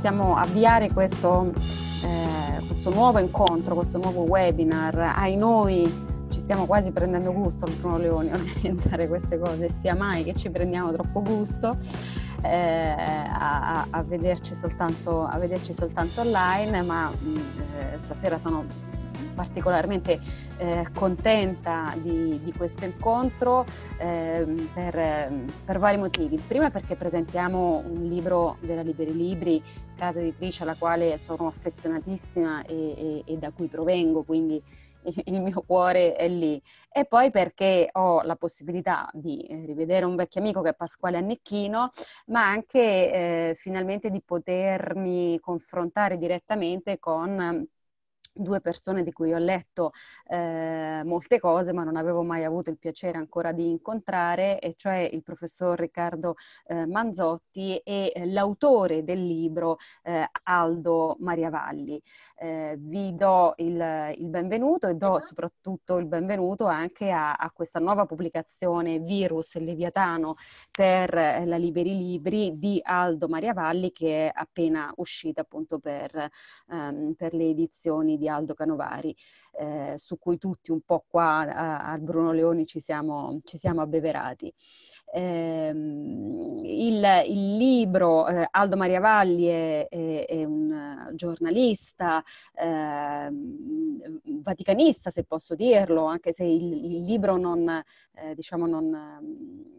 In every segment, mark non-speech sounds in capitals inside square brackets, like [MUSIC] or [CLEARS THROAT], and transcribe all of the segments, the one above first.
possiamo avviare questo, eh, questo nuovo incontro, questo nuovo webinar. Ai noi ci stiamo quasi prendendo gusto al Bruno Leoni a [LAUGHS] organizzare queste cose, sia mai che ci prendiamo troppo gusto. Eh, a, a, vederci soltanto, a, vederci soltanto, online, ma mh, eh, stasera sono particolarmente eh, contenta di, di, questo incontro eh, per, per, vari motivi. È perché presentiamo un libro della Liberi Libri, casa editrice alla quale sono affezionatissima e, e, e da cui provengo, quindi [LAUGHS] il mio cuore è lì. E poi perché ho la possibilità di rivedere un vecchio amico che è Pasquale Annecchino, ma anche eh, finalmente di potermi confrontare direttamente con due persone di cui ho letto eh, molte cose ma non avevo mai avuto il piacere ancora di incontrare e cioè il professor Riccardo eh, Manzotti e eh, l'autore del libro eh, Aldo Mariavalli. Eh, vi do il, il, benvenuto e do soprattutto il benvenuto anche a, a questa nuova pubblicazione Virus Leviatano per eh, la Liberi Libri di Aldo Mariavalli che è appena uscita appunto per, ehm, per le edizioni di Aldo Canovari, eh, su cui tutti un po' qua a, a Bruno Leoni ci siamo, ci siamo abbeverati. Eh, il, il, libro, eh, Aldo Mariavalli è, è, è un giornalista, eh, vaticanista se posso dirlo, anche se il, il libro non, eh, diciamo non,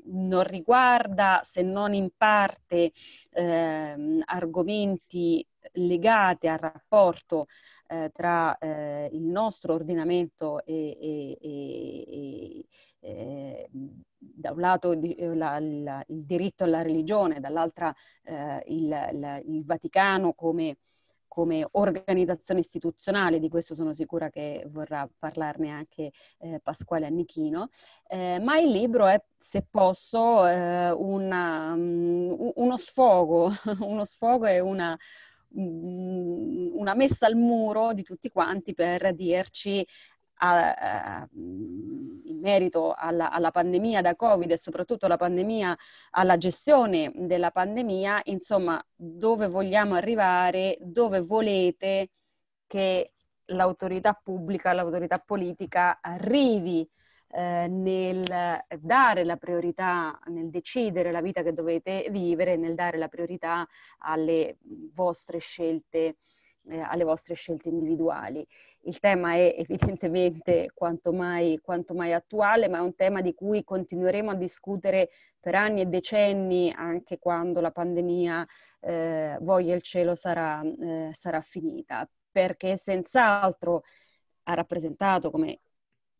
non, riguarda, se non in parte, ehm, argomenti legati al rapporto eh, tra eh, il nostro ordinamento e, e, e, e da un lato eh, la, la, il diritto alla religione, dall'altra eh, il, la, il, Vaticano come, come, organizzazione istituzionale, di questo sono sicura che vorrà parlarne anche eh, Pasquale Annichino, eh, ma il libro è, se posso, una, um, uno sfogo, [LAUGHS] uno sfogo e una una messa al muro di tutti quanti per dirci a, a, in merito alla, alla, pandemia da Covid e soprattutto alla pandemia, alla gestione della pandemia, insomma, dove vogliamo arrivare, dove volete che l'autorità pubblica, l'autorità politica arrivi eh, nel dare la priorità, nel decidere la vita che dovete vivere, nel dare la priorità alle vostre scelte, eh, alle vostre scelte individuali. Il tema è [LAUGHS] evidentemente quanto mai, quanto mai attuale, ma è un tema di cui continueremo a discutere per anni e decenni, anche quando la pandemia, eh, voglia il cielo, sarà, eh, sarà finita, perché senz'altro ha rappresentato, come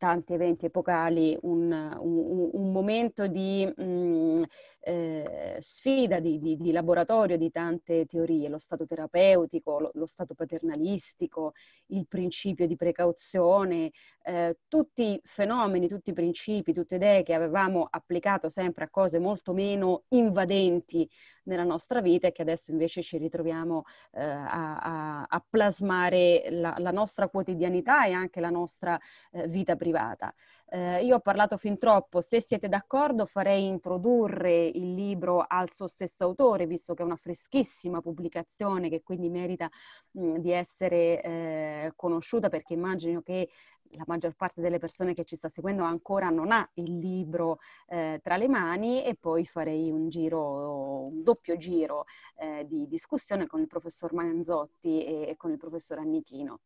tanti eventi epocali un, un, un momento di mh, mm, eh, sfida, di, di, di, laboratorio di tante teorie, lo stato terapeutico, lo, lo stato paternalistico, il principio di precauzione, eh, tutti fenomeni, tutti i principi, tutte idee che avevamo applicato sempre a cose molto meno invadenti nella nostra vita e che adesso invece ci ritroviamo eh, a, a, plasmare la, la, nostra quotidianità e anche la nostra eh, vita privata. Eh, io ho parlato fin troppo, se siete d'accordo farei introdurre il libro al suo stesso autore, visto che è una freschissima pubblicazione che quindi merita mh, di essere eh, conosciuta perché immagino che la maggior parte delle persone che ci sta seguendo ancora non ha il libro eh, tra le mani e poi farei un giro, un doppio giro eh, di discussione con il professor Manzotti e, e con il professor Annichino.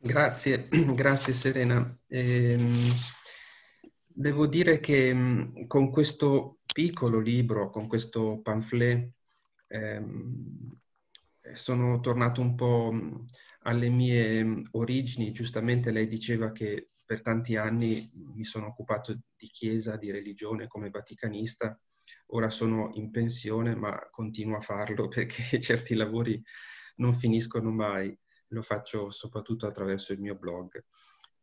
Grazie, [CLEARS THROAT] grazie Serena. Ehm, devo dire che mh, con questo piccolo libro, con questo pamphlet, ehm, sono tornato un po' alle mie origini. Giustamente lei diceva che per tanti anni mi sono occupato di chiesa, di religione come vaticanista. Ora sono in pensione, ma continuo a farlo [LAUGHS] perché certi lavori non finiscono mai lo faccio soprattutto attraverso il mio blog.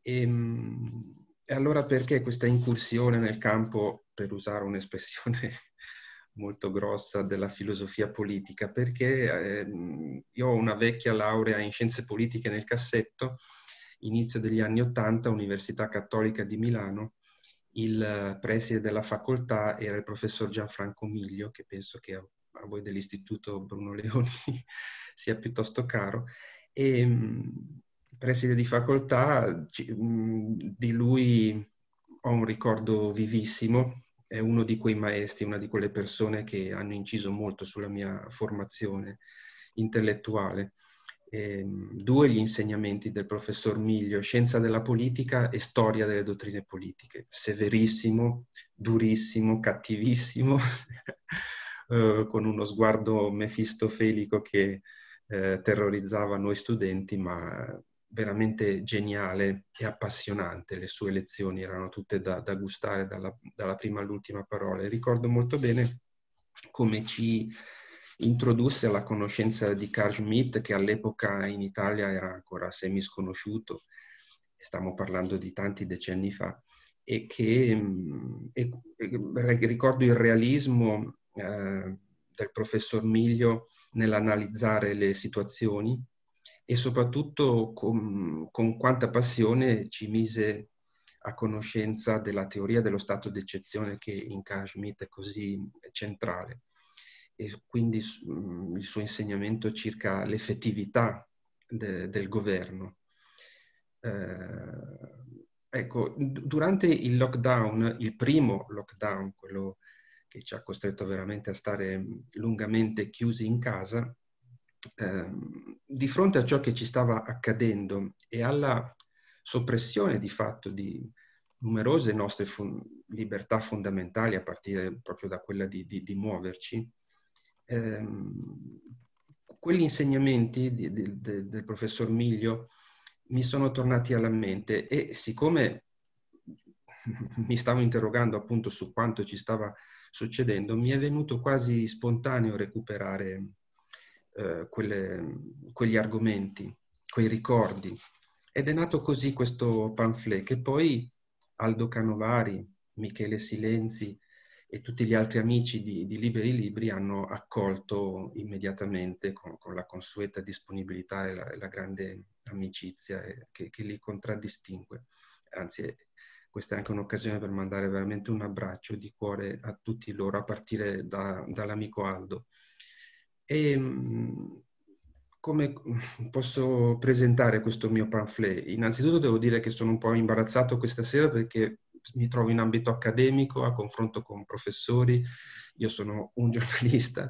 E, ehm, e allora perché questa incursione nel campo, per usare un'espressione [LAUGHS] molto grossa, della filosofia politica? Perché eh, io ho una vecchia laurea in scienze politiche nel cassetto, inizio degli anni Ottanta, Università Cattolica di Milano, il preside della facoltà era il professor Gianfranco Miglio, che penso che a voi dell'Istituto Bruno Leoni [LAUGHS] sia piuttosto caro. E, mh, preside di facoltà, di lui ho un ricordo vivissimo, è uno di quei maestri, una di quelle persone che hanno inciso molto sulla mia formazione intellettuale. E, due gli insegnamenti del professor Miglio, scienza della politica e storia delle dottrine politiche. Severissimo, durissimo, cattivissimo, [LAUGHS] eh, con uno sguardo mefistofelico che eh, terrorizzava noi studenti, ma veramente geniale e appassionante. Le sue lezioni erano tutte da, da gustare dalla, dalla, prima all'ultima parola. E ricordo molto bene come ci introdusse alla conoscenza di Carl Schmitt, che all'epoca in Italia era ancora semi sconosciuto, stiamo parlando di tanti decenni fa, e che mm, e, e, ricordo il realismo eh, del professor Miglio nell'analizzare le situazioni e soprattutto con, con quanta passione ci mise a conoscenza della teoria dello stato d'eccezione che in Carl Schmitt è così centrale e quindi il suo insegnamento circa l'effettività de, del governo. Eh, ecco, durante il lockdown, il primo lockdown, quello che ci ha costretto veramente a stare lungamente chiusi in casa, eh, di fronte a ciò che ci stava accadendo e alla soppressione di fatto di numerose nostre fun- libertà fondamentali, a partire proprio da quella di, di, di muoverci, ehm, quegli insegnamenti di, di, de, del professor Miglio mi sono tornati alla mente e siccome [LAUGHS] mi stavo interrogando appunto su quanto ci stava succedendo, mi è venuto quasi spontaneo recuperare eh, quelle, quegli argomenti, quei ricordi. Ed è nato così questo pamphlet che poi Aldo Canovari, Michele Silenzi e tutti gli altri amici di, di Liberi Libri hanno accolto immediatamente con, con la consueta disponibilità e la, la grande amicizia che, che, li contraddistingue. Anzi, questa è anche un'occasione per mandare veramente un abbraccio di cuore a tutti loro, a partire da, dall'amico Aldo. E ehm, come posso presentare questo mio pamphlet? Innanzitutto devo dire che sono un po' imbarazzato questa sera perché mi trovo in ambito accademico, a confronto con professori, io sono un [LAUGHS] giornalista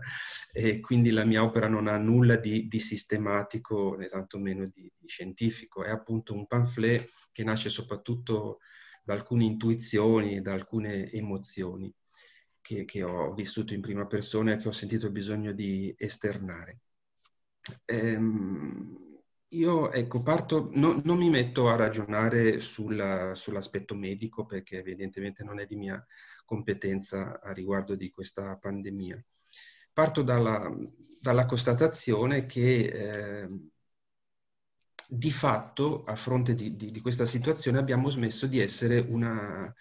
e quindi la mia opera non ha nulla di, di sistematico né tantomeno di, di, scientifico, è appunto un pamphlet che nasce soprattutto da alcune intuizioni, da alcune emozioni che, che, ho vissuto in prima persona e che ho sentito bisogno di esternare. Ehm, io, ecco, parto, no, non mi metto a ragionare sulla, sull'aspetto medico perché evidentemente non è di mia competenza a riguardo di questa pandemia. Parto dalla, dalla constatazione che eh, di fatto, a fronte di, di, di, questa situazione, abbiamo smesso di essere una,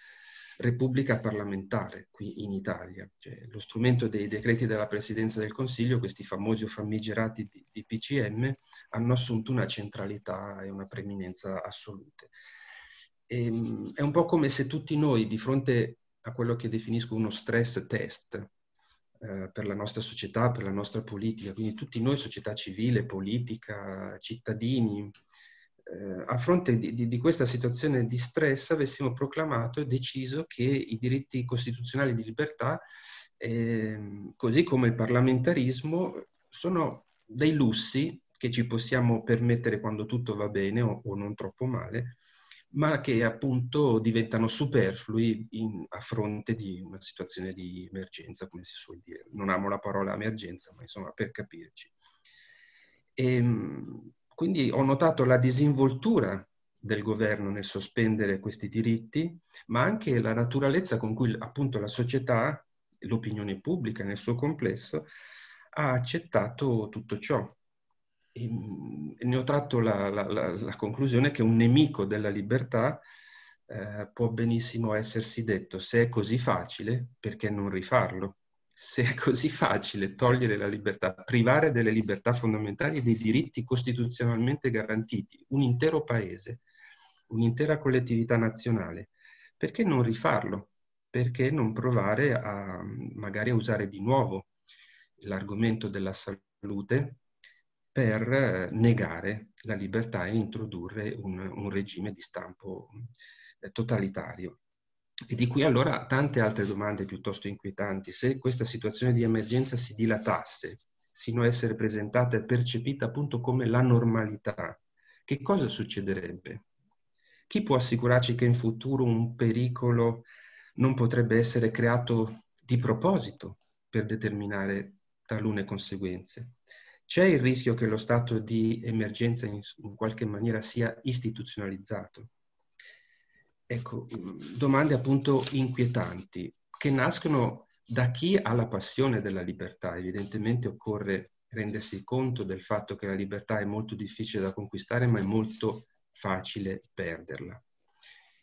repubblica parlamentare qui in Italia. Cioè, lo strumento dei decreti della Presidenza del Consiglio, questi famosi o famigerati di, di PCM, hanno assunto una centralità e una preminenza assolute. E, ehm, è un po' come se tutti noi, di fronte a quello che definisco uno stress test eh, per la nostra società, per la nostra politica, quindi tutti noi, società civile, politica, cittadini, eh, a fronte di, di, di, questa situazione di stress avessimo proclamato e deciso che i diritti costituzionali di libertà, eh, così come il parlamentarismo, sono dei lussi che ci possiamo permettere quando tutto va bene o, o non troppo male, ma che appunto diventano superflui in, a fronte di una situazione di emergenza, come si suol dire. Non amo la parola emergenza, ma insomma per capirci. E, ehm, quindi ho notato la disinvoltura del governo nel sospendere questi diritti, ma anche la naturalezza con cui appunto la società, l'opinione pubblica nel suo complesso, ha accettato tutto ciò. E ne ho tratto la, la, la, la conclusione che un nemico della libertà eh, può benissimo essersi detto se è così facile, perché non rifarlo? se è così facile togliere la libertà, privare delle libertà fondamentali e dei diritti costituzionalmente garantiti, un intero paese, un'intera collettività nazionale, perché non rifarlo? Perché non provare a magari a usare di nuovo l'argomento della salute per eh, negare la libertà e introdurre un, un regime di stampo eh, totalitario. E di qui allora tante altre domande piuttosto inquietanti. Se questa situazione di emergenza si dilatasse sino a essere presentata e percepita appunto come la normalità, che cosa succederebbe? Chi può assicurarci che in futuro un pericolo non potrebbe essere creato di proposito per determinare talune conseguenze? C'è il rischio che lo stato di emergenza in, in qualche maniera sia istituzionalizzato? Ecco, domande appunto inquietanti che nascono da chi ha la passione della libertà. Evidentemente occorre rendersi conto del fatto che la libertà è molto difficile da conquistare, ma è molto facile perderla.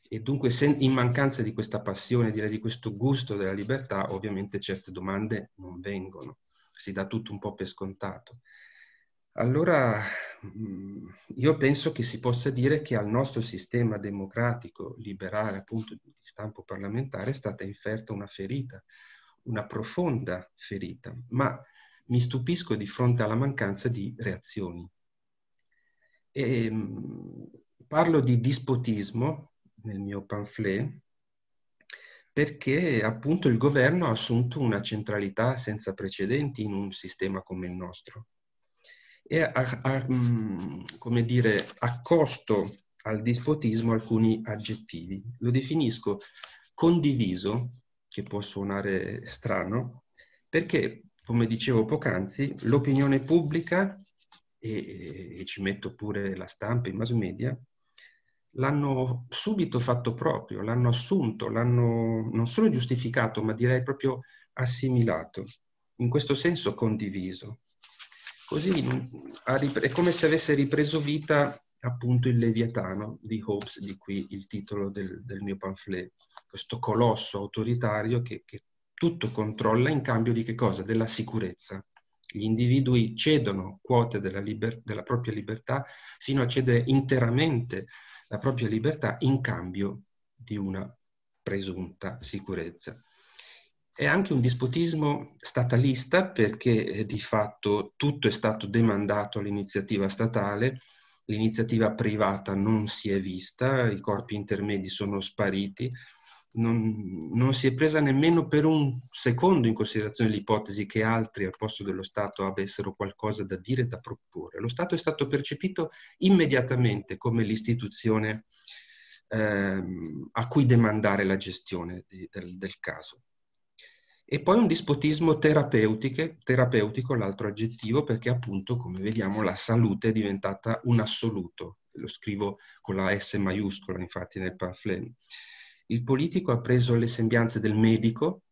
E dunque se in mancanza di questa passione, direi di questo gusto della libertà, ovviamente certe domande non vengono si dà tutto un po' per scontato. Allora mm, io penso che si possa dire che al nostro sistema democratico, liberale, appunto di stampo parlamentare, è stata inferta una ferita, una profonda ferita, ma mi stupisco di fronte alla mancanza di reazioni. E, mm, parlo di dispotismo nel mio pamphlet perché appunto il governo ha assunto una centralità senza precedenti in un sistema come il nostro e ha, ha come dire, accosto al dispotismo alcuni aggettivi. Lo definisco condiviso, che può suonare strano, perché, come dicevo poc'anzi, l'opinione pubblica, e, e ci metto pure la stampa, i mass media, l'hanno subito fatto proprio, l'hanno assunto, l'hanno non solo giustificato, ma direi proprio assimilato, in questo senso condiviso. Così è come se avesse ripreso vita appunto il Leviatano di Hobbes, di qui il titolo del, del mio pamphlet, questo colosso autoritario che, che tutto controlla in cambio di che cosa? Della sicurezza. Gli individui cedono quote della, liber- della propria libertà fino a cedere interamente la propria libertà in cambio di una presunta sicurezza. È anche un dispotismo statalista perché eh, di fatto tutto è stato demandato all'iniziativa statale, l'iniziativa privata non si è vista, i corpi intermedi sono spariti, non, non, si è presa nemmeno per un secondo in considerazione l'ipotesi che altri al posto dello Stato avessero qualcosa da dire, da proporre. Lo Stato è stato percepito immediatamente come l'istituzione ehm, a cui demandare la gestione di, del, del, caso. E poi un dispotismo terapeutico, l'altro aggettivo, perché appunto, come vediamo, la salute è diventata un assoluto. Lo scrivo con la S maiuscola, infatti, nel pamphlet il politico ha preso le sembianze del medico,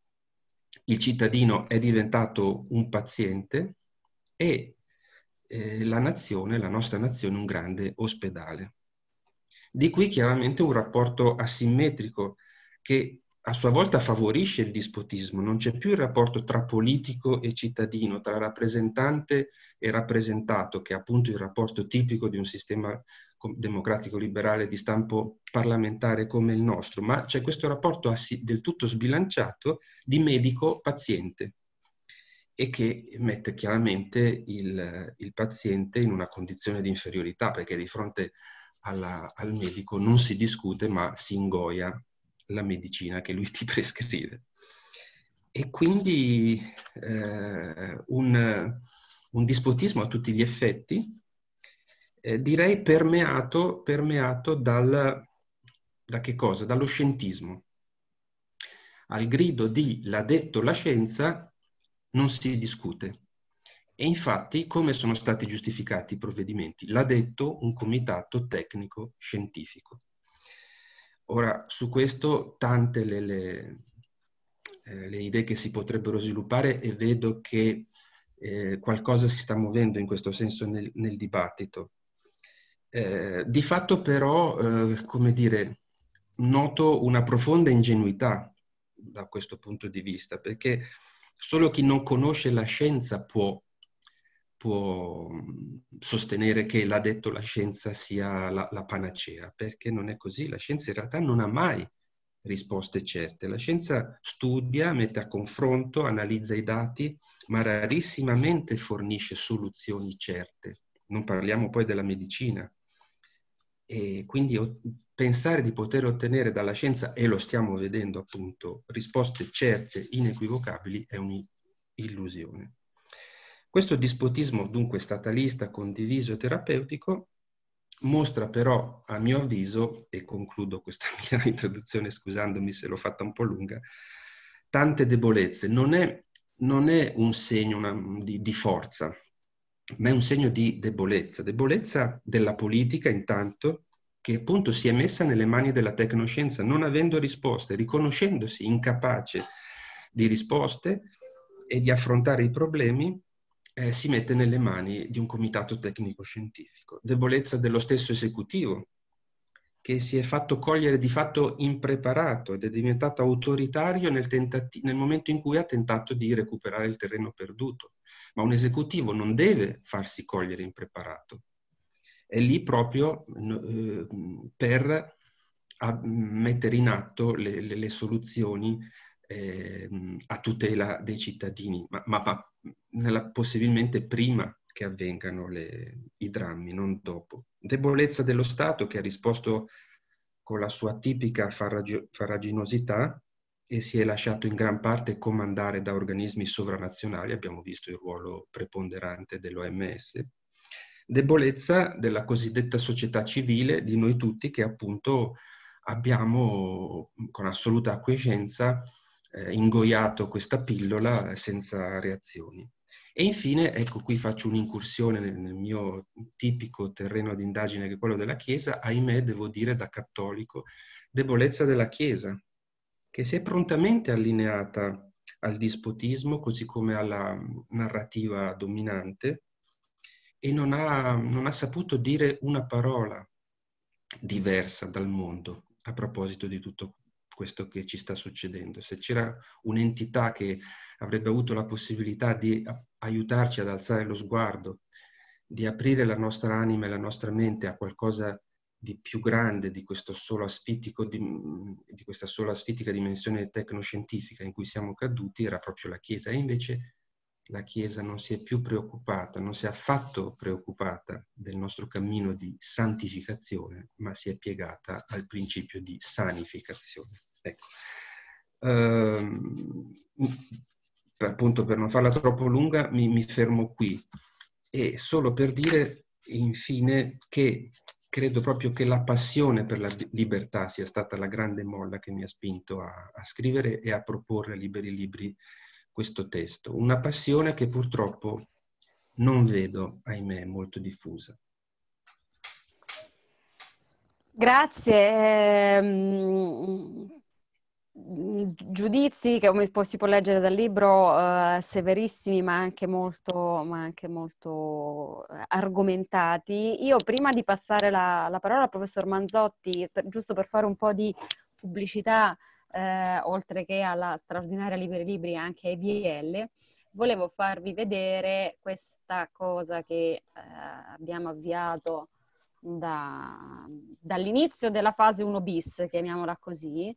il cittadino è diventato un paziente e eh, la nazione, la nostra nazione, un grande ospedale. Di qui chiaramente un rapporto asimmetrico che a sua volta favorisce il dispotismo, non c'è più il rapporto tra politico e cittadino, tra rappresentante e rappresentato, che è appunto il rapporto tipico di un sistema democratico liberale di stampo parlamentare come il nostro, ma c'è questo rapporto del tutto sbilanciato di medico-paziente e che mette chiaramente il, il, paziente in una condizione di inferiorità perché di fronte alla, al medico non si discute ma si ingoia la medicina che lui [LAUGHS] ti prescrive. E quindi eh, un, un dispotismo a tutti gli effetti eh, direi permeato, permeato dal, da che cosa? Dallo scientismo. Al grido di l'ha detto la scienza non si discute. E infatti come sono stati giustificati i provvedimenti? L'ha detto un comitato tecnico scientifico. Ora, su questo tante le, le, eh, le idee che si potrebbero sviluppare e vedo che eh, qualcosa si sta muovendo in questo senso nel, nel dibattito. Eh, di fatto però, eh, come dire, noto una profonda ingenuità da questo punto di vista, perché solo chi non conosce la scienza può, può sostenere che l'ha detto la scienza sia la, la, panacea, perché non è così. La scienza in realtà non ha mai risposte certe. La scienza studia, mette a confronto, analizza i dati, ma rarissimamente fornisce soluzioni certe. Non parliamo poi della medicina. E quindi pensare di poter ottenere dalla scienza, e lo stiamo vedendo appunto, risposte certe, inequivocabili, è un'illusione. Questo dispotismo dunque statalista, condiviso e terapeutico mostra però, a mio avviso, e concludo questa [LAUGHS] mia introduzione scusandomi se l'ho fatta un po' lunga, tante debolezze. Non è, non è un segno una, di, di forza, ma è un segno di debolezza. Debolezza della politica intanto, che appunto si è messa nelle mani della tecnoscienza, non avendo risposte, riconoscendosi incapace di risposte e di affrontare i problemi, eh, si mette nelle mani di un comitato tecnico-scientifico. Debolezza dello stesso esecutivo, che si è fatto cogliere di fatto impreparato ed è diventato autoritario nel, nel momento in cui ha tentato di recuperare il terreno perduto. Ma un esecutivo non deve farsi cogliere impreparato. È lì proprio eh, per mettere in atto le, le, le soluzioni eh, a tutela dei cittadini, ma, ma, ma nella, possibilmente prima che avvengano le, i drammi, non dopo. Debolezza dello Stato che ha risposto con la sua tipica farraginosità e si è lasciato in gran parte comandare da organismi sovranazionali, abbiamo visto il ruolo preponderante dell'OMS. Debolezza della cosiddetta società civile, di noi tutti, che appunto abbiamo con assoluta acquiescenza eh, ingoiato questa pillola senza reazioni. E infine, ecco qui faccio un'incursione nel, nel mio tipico terreno di indagine che è quello della Chiesa, ahimè devo dire da cattolico, debolezza della Chiesa, che si è prontamente allineata al dispotismo così come alla narrativa dominante e non ha, non ha saputo dire una parola diversa dal mondo a proposito di tutto questo che ci sta succedendo. Se c'era un'entità che avrebbe avuto la possibilità di aiutarci ad alzare lo sguardo, di aprire la nostra anima e la nostra mente a qualcosa di più grande di, di, di questa sola asfittica dimensione tecnoscientifica in cui siamo caduti, era proprio la Chiesa. E invece la Chiesa non si è più preoccupata, non si è affatto preoccupata del nostro cammino di santificazione, ma si è piegata al principio di sanificazione. Ecco. Uh, appunto per non farla troppo lunga mi, mi fermo qui e solo per dire infine che credo proprio che la passione per la libertà sia stata la grande molla che mi ha spinto a, a scrivere e a proporre a Liberi Libri questo testo. Una passione che purtroppo non vedo, ahimè, molto diffusa. Grazie. Giudizi che come si può leggere dal libro uh, severissimi ma anche molto, ma anche molto uh, argomentati. Io prima di passare la, la parola al professor Manzotti, per, giusto per fare un po' di pubblicità, uh, oltre che alla straordinaria Liberi Libri anche ai BL, volevo farvi vedere questa cosa che abbiamo avviato da, dall'inizio della fase 1 bis, chiamiamola così,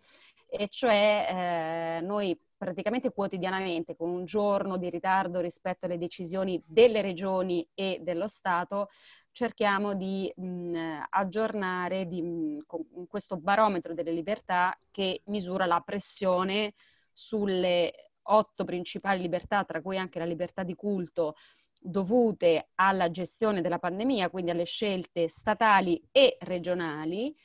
e cioè eh, noi praticamente quotidianamente, con un giorno di ritardo rispetto alle decisioni delle regioni e dello Stato, cerchiamo di mh, aggiornare di, mh, questo barometro delle libertà che misura la pressione sulle otto principali libertà, tra cui anche la libertà di culto, dovute alla gestione della pandemia, quindi alle scelte statali e regionali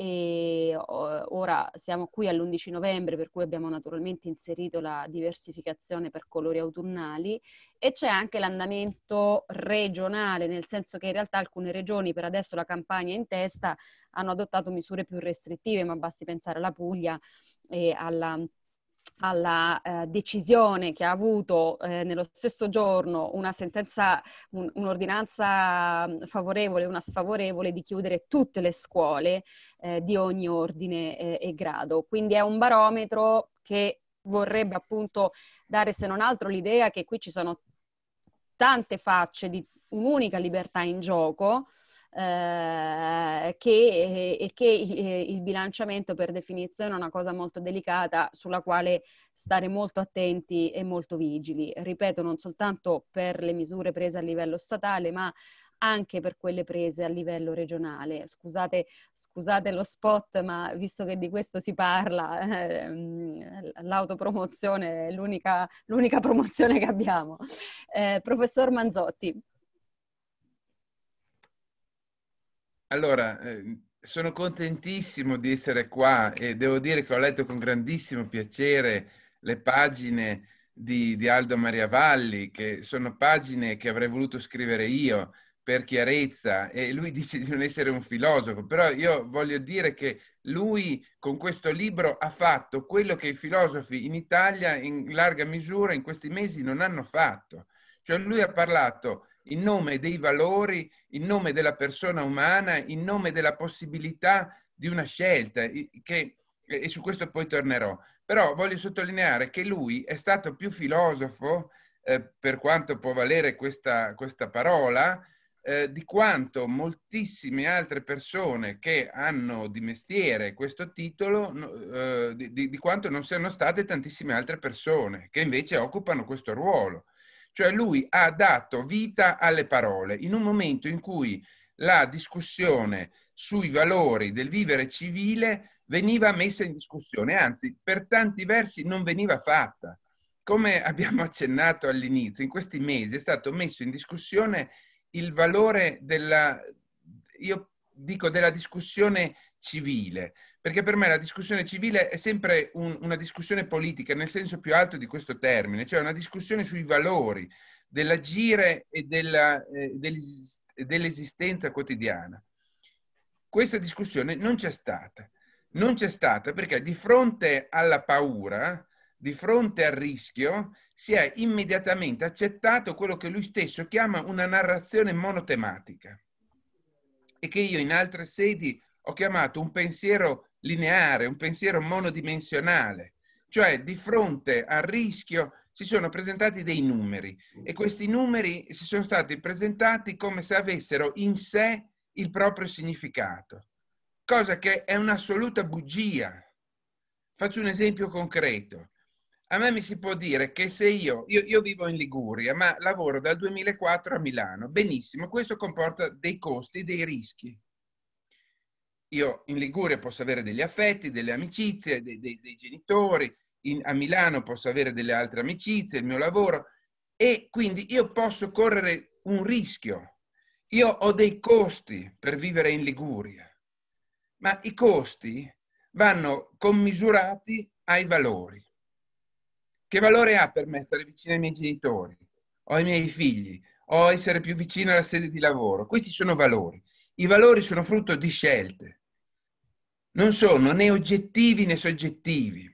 e ora siamo qui all'11 novembre per cui abbiamo naturalmente inserito la diversificazione per colori autunnali e c'è anche l'andamento regionale, nel senso che in realtà alcune regioni per adesso la campagna in testa hanno adottato misure più restrittive, ma basti pensare alla Puglia e alla alla eh, decisione che ha avuto eh, nello stesso giorno una sentenza, un, un'ordinanza mm, favorevole una sfavorevole di chiudere tutte le scuole eh, di ogni ordine e grado. Quindi è un barometro che vorrebbe appunto dare se non altro l'idea che qui ci sono tante facce di un'unica libertà in gioco eh, che, e che il, il, bilanciamento per definizione è una cosa molto delicata sulla quale stare molto attenti e molto vigili. Ripeto, non soltanto per le misure prese a livello statale, ma anche per quelle prese a livello regionale. Scusate, scusate lo spot, ma visto che di questo si parla, eh, l'autopromozione è l'unica, l'unica, promozione che abbiamo. Eh, professor Manzotti. Allora, eh, sono contentissimo di essere qua e devo dire che ho letto con grandissimo piacere le pagine di, di Aldo Maria Valli, che sono pagine che avrei voluto scrivere io per chiarezza e lui [LAUGHS] dice di non essere un filosofo, però io voglio dire che lui con questo libro ha fatto quello che i filosofi in Italia in larga misura in questi mesi non hanno fatto. Cioè lui ha parlato in nome dei valori, in nome della persona umana, in nome della possibilità di una scelta, che, e su questo poi tornerò. Però voglio sottolineare che lui è stato più filosofo, eh, per quanto può valere questa, questa parola, eh, di quanto moltissime altre persone che hanno di mestiere questo titolo, eh, di, di, quanto non siano state tantissime altre persone che invece occupano questo ruolo. Cioè lui ha dato vita alle parole in un momento in cui la discussione sui valori del vivere civile veniva messa in discussione, anzi per tanti versi non veniva fatta. Come [LAUGHS] abbiamo accennato all'inizio, in questi mesi è stato messo in discussione il valore della, io dico, della discussione civile, perché per me la discussione civile è sempre un, una discussione politica nel senso più alto di questo termine, cioè una discussione sui valori dell'agire e della, eh, dell'esistenza quotidiana. Questa discussione non c'è stata. Non c'è stata perché di fronte alla paura, di fronte al rischio, si è immediatamente accettato quello che lui stesso chiama una narrazione monotematica e che io in altre sedi ho chiamato un pensiero lineare, un pensiero monodimensionale, cioè di fronte al rischio si sono presentati dei numeri e questi numeri si sono stati presentati come se avessero in sé il proprio significato, cosa che è un'assoluta bugia. Faccio un esempio concreto. A me mi si può dire che se io, io, io, vivo in Liguria, ma lavoro dal 2004 a Milano, benissimo, questo comporta dei costi, dei rischi. Io in Liguria posso avere degli affetti, delle amicizie, dei, dei, dei genitori, in, a Milano posso avere delle altre amicizie, il mio lavoro e quindi io posso correre un rischio. Io ho dei costi per vivere in Liguria, ma i costi vanno commisurati ai valori. Che valore ha per me stare vicino ai miei genitori o ai miei figli o essere più vicino alla sede di lavoro? Questi sono valori. I valori sono frutto di scelte. Non sono né oggettivi né soggettivi.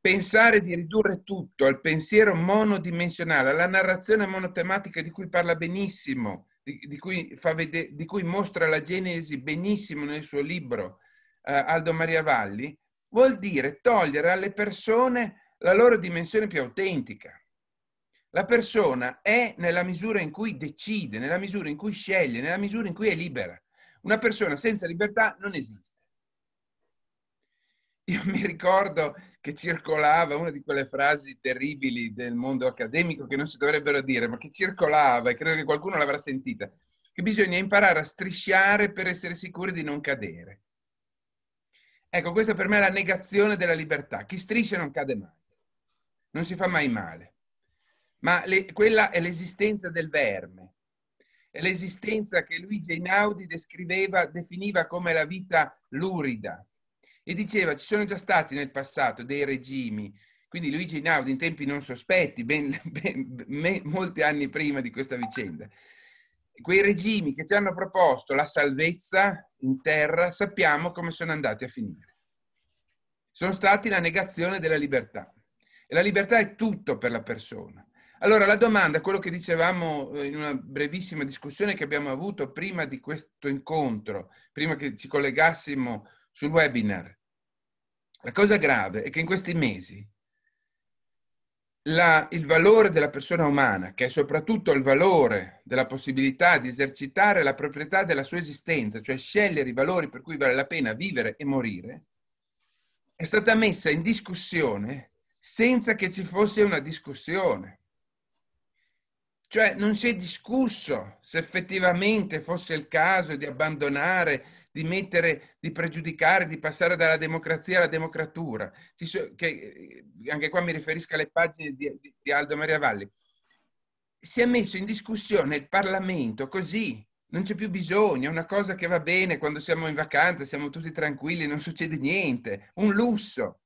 Pensare di ridurre tutto al pensiero monodimensionale, alla narrazione monotematica di cui parla benissimo, di, di, cui, vede, di cui, mostra la genesi benissimo nel suo libro eh, Aldo Maria Valli, vuol dire togliere alle persone la loro dimensione più autentica. La persona è nella misura in cui decide, nella misura in cui sceglie, nella misura in cui è libera. Una persona senza libertà non esiste. Io mi ricordo che circolava una di quelle frasi terribili del mondo accademico che non si dovrebbero dire, ma che circolava e credo che qualcuno l'avrà sentita, che bisogna imparare a strisciare per essere sicuri di non cadere. Ecco, questa per me è la negazione della libertà. Chi striscia non cade mai non si fa mai male. Ma le, quella è l'esistenza del verme, l'esistenza che Luigi Einaudi descriveva, definiva come la vita lurida. E diceva, ci sono già stati nel passato dei regimi, quindi Luigi Einaudi in tempi non sospetti, ben, [LAUGHS] ben, ben, molti anni prima di questa vicenda, quei regimi che ci hanno proposto la salvezza in terra, sappiamo come sono andati a finire. Sono stati la negazione della libertà. E la libertà è tutto per la persona. Allora la domanda, quello che dicevamo eh, in una brevissima discussione che abbiamo avuto prima di questo incontro, prima che ci collegassimo sul webinar, la cosa grave è che in questi mesi la, il valore della persona umana, che è soprattutto il valore della possibilità di esercitare la proprietà della sua esistenza, cioè scegliere i valori per cui vale la pena vivere e morire, è stata messa in discussione senza che ci fosse una discussione. Cioè non si è discusso se effettivamente fosse il caso di abbandonare di mettere, di pregiudicare, di passare dalla democrazia alla democratura. Che, eh, anche qua mi riferisco alle pagine di, di, di Aldo Maria Valli. Si è messo in discussione il Parlamento così, non c'è più bisogno, è una cosa che va bene quando siamo in vacanza, siamo tutti tranquilli, non succede niente, un lusso.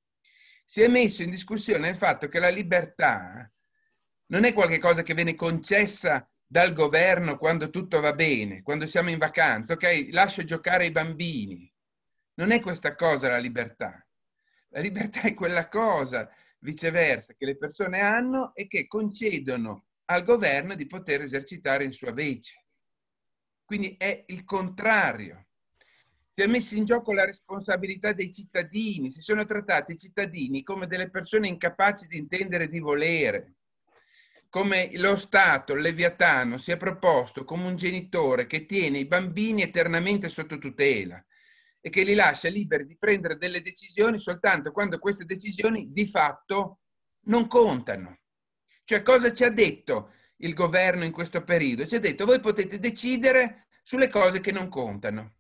Si è messo in discussione il fatto che la libertà non è qualcosa che viene concessa dal governo quando tutto va bene, quando siamo in vacanza, ok? Lascio giocare i bambini. Non è questa cosa la libertà. La libertà è quella cosa, viceversa, che le persone hanno e che concedono al governo di poter esercitare in sua vece. Quindi è il contrario. Si è messa in gioco la responsabilità dei cittadini, si sono trattati i cittadini come delle persone incapaci di intendere di volere come lo Stato, Leviatano, si è proposto come un genitore che tiene i bambini eternamente sotto tutela e che li lascia liberi di prendere delle decisioni soltanto quando queste decisioni di fatto non contano. Cioè cosa ci ha detto il governo in questo periodo? Ci ha detto voi potete decidere sulle cose che non contano.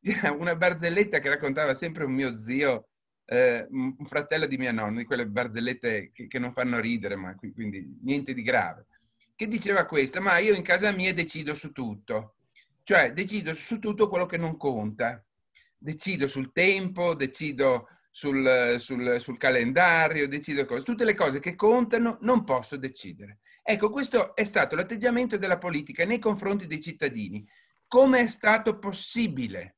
[LAUGHS] Una barzelletta che raccontava sempre un mio zio eh, un fratello di mia nonna, di quelle barzellette che, che non fanno ridere, ma quindi niente di grave, che diceva questo, ma io in casa mia decido su tutto, cioè decido su tutto quello che non conta, decido sul tempo, decido sul, sul, sul calendario, decido cose, tutte le cose che contano non posso decidere. Ecco, questo è stato l'atteggiamento della politica nei confronti dei cittadini. Come è stato possibile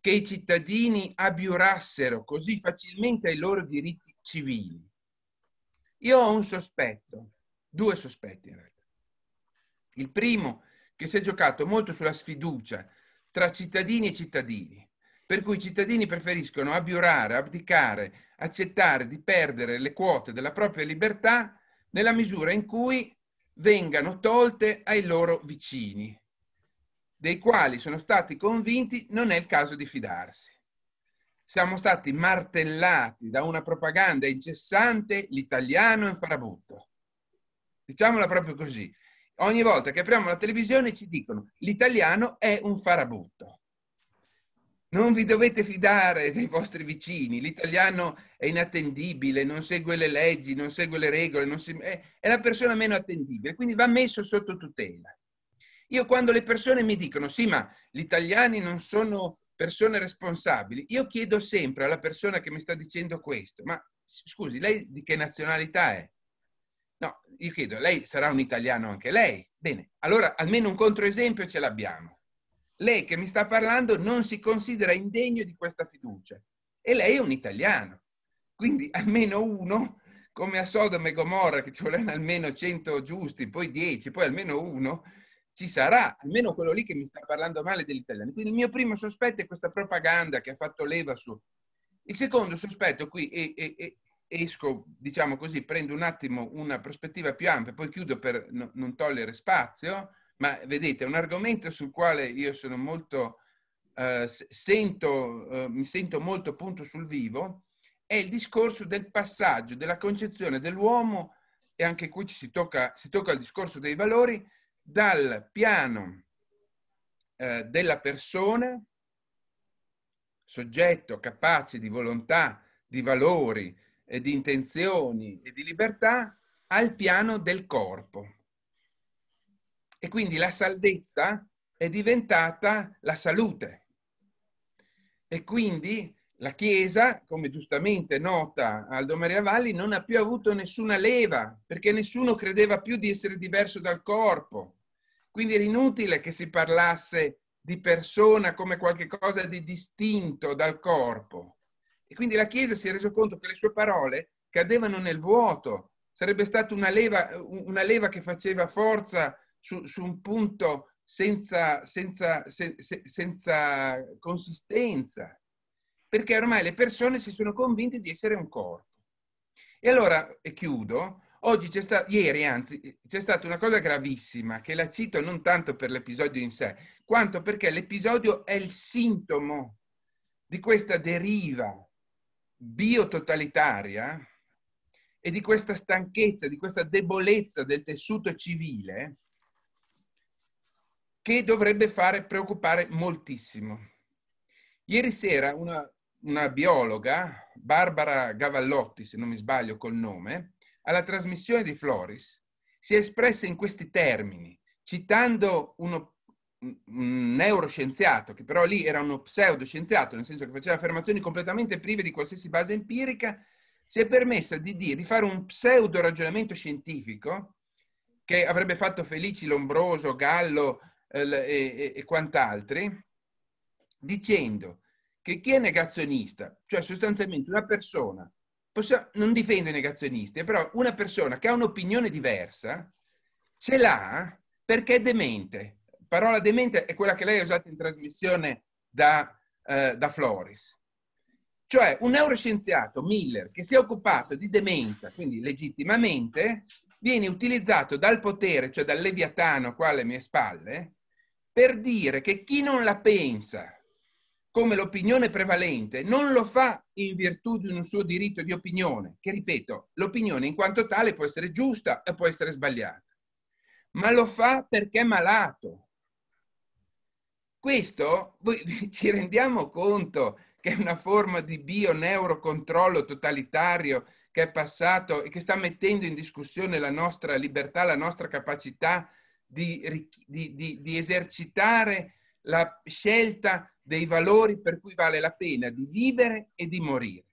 che i cittadini abiurassero così facilmente ai loro diritti civili. Io ho un sospetto, due sospetti in realtà. Il primo, che si è giocato molto sulla sfiducia tra cittadini e cittadini, per cui i cittadini preferiscono abiurare, abdicare, accettare di perdere le quote della propria libertà nella misura in cui vengano tolte ai loro vicini, dei quali sono stati convinti non è il caso di fidarsi. Siamo stati martellati da una propaganda incessante, l'italiano è un farabutto. Diciamola proprio così. Ogni volta che apriamo la televisione ci dicono l'italiano è un farabutto. Non vi dovete fidare dei vostri vicini, l'italiano è inattendibile, non segue le leggi, non segue le regole, si... è la persona meno attendibile, quindi va messo sotto tutela. Io quando le persone mi dicono sì, ma gli italiani non sono persone responsabili, io chiedo sempre alla persona che mi sta dicendo questo, ma scusi, lei di che nazionalità è? No, io chiedo, lei sarà un italiano anche lei? Bene, allora almeno un controesempio ce l'abbiamo. Lei che mi sta parlando non si considera indegno di questa fiducia e lei è un italiano. Quindi [LAUGHS] almeno uno, come a Sodoma e Gomorra, che ci volevano almeno 100 giusti, poi 10, poi almeno uno, ci sarà, almeno quello lì che mi sta parlando male degli italiani. Quindi il mio primo sospetto è questa propaganda che ha fatto leva su. Il secondo sospetto qui, e, e, e esco, diciamo così, prendo un attimo una prospettiva più ampia, poi chiudo per no, non togliere spazio, ma vedete, è un argomento sul quale io sono molto, eh, sento, eh, mi sento molto punto sul vivo, è il discorso del passaggio della concezione dell'uomo, e anche qui si tocca, si tocca il discorso dei valori, dal piano eh, della persona, soggetto capace di volontà, di valori, e di intenzioni e di libertà, al piano del corpo. E quindi la salvezza è diventata la salute. E quindi la Chiesa, come giustamente nota Aldo Maria Valli, non ha più avuto nessuna leva, perché nessuno credeva più di essere diverso dal corpo. Quindi era inutile che si parlasse di persona come qualcosa di distinto dal corpo. E quindi la Chiesa si è reso conto che le sue parole cadevano nel vuoto. Sarebbe stata una leva, una leva che faceva forza su, su un punto senza, senza, se, se, senza consistenza. Perché ormai le persone si sono convinte di essere un corpo. E allora, e chiudo, Oggi c'è stato, ieri anzi, c'è stata una cosa gravissima che la cito non tanto per l'episodio in sé, quanto perché l'episodio è il sintomo di questa deriva biototalitaria e di questa stanchezza, di questa debolezza del tessuto civile che dovrebbe fare preoccupare moltissimo. Ieri sera una, una biologa, Barbara Gavallotti, se non mi sbaglio col nome, alla trasmissione di Floris, si è espressa in questi termini, citando uno, un neuroscienziato, che però lì era uno pseudoscienziato, nel senso che faceva affermazioni completamente prive di qualsiasi base empirica, si è permessa di, dire, di fare un pseudo ragionamento scientifico che avrebbe fatto felici Lombroso, Gallo eh, e, e, quant'altri, dicendo che chi è negazionista, cioè sostanzialmente una persona, possiamo, non difendo i negazionisti, però una persona che ha un'opinione diversa, ce l'ha perché è demente. Parola demente è quella che lei ha usato in trasmissione da, eh, da Floris. Cioè un neuroscienziato, Miller, che si è occupato di demenza, quindi legittimamente, viene utilizzato dal potere, cioè dal leviatano qua alle mie spalle, per dire che chi non la pensa come l'opinione prevalente non lo fa in virtù di un suo diritto di opinione, che ripeto, l'opinione in quanto tale può essere giusta e può essere sbagliata, ma lo fa perché è malato. Questo [LAUGHS] ci rendiamo conto che è una forma di bio-neurocontrollo totalitario che è passato e che sta mettendo in discussione la nostra libertà, la nostra capacità di, di, di, di esercitare la scelta dei valori per cui vale la pena di vivere e di morire.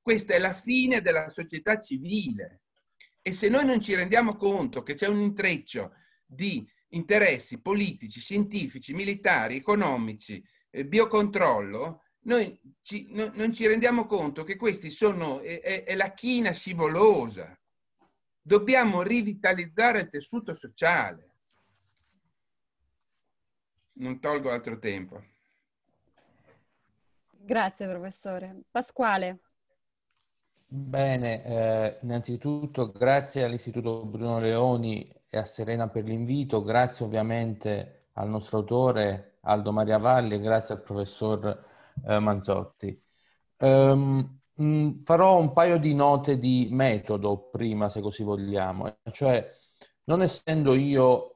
Questa è la fine della società civile. E se noi non ci rendiamo conto che c'è un intreccio di interessi politici, scientifici, militari, economici, eh, biocontrollo, noi ci, no, non ci rendiamo conto che questi sono, è, è, la china scivolosa. Dobbiamo rivitalizzare il tessuto sociale non tolgo altro tempo. Grazie professore. Pasquale. Bene, eh, innanzitutto grazie all'Istituto Bruno Leoni e a Serena per l'invito, grazie ovviamente al nostro autore Aldo Maria Valli e grazie al professor eh, Manzotti. Um, mh, farò un paio di note di metodo prima, se così vogliamo, cioè non essendo io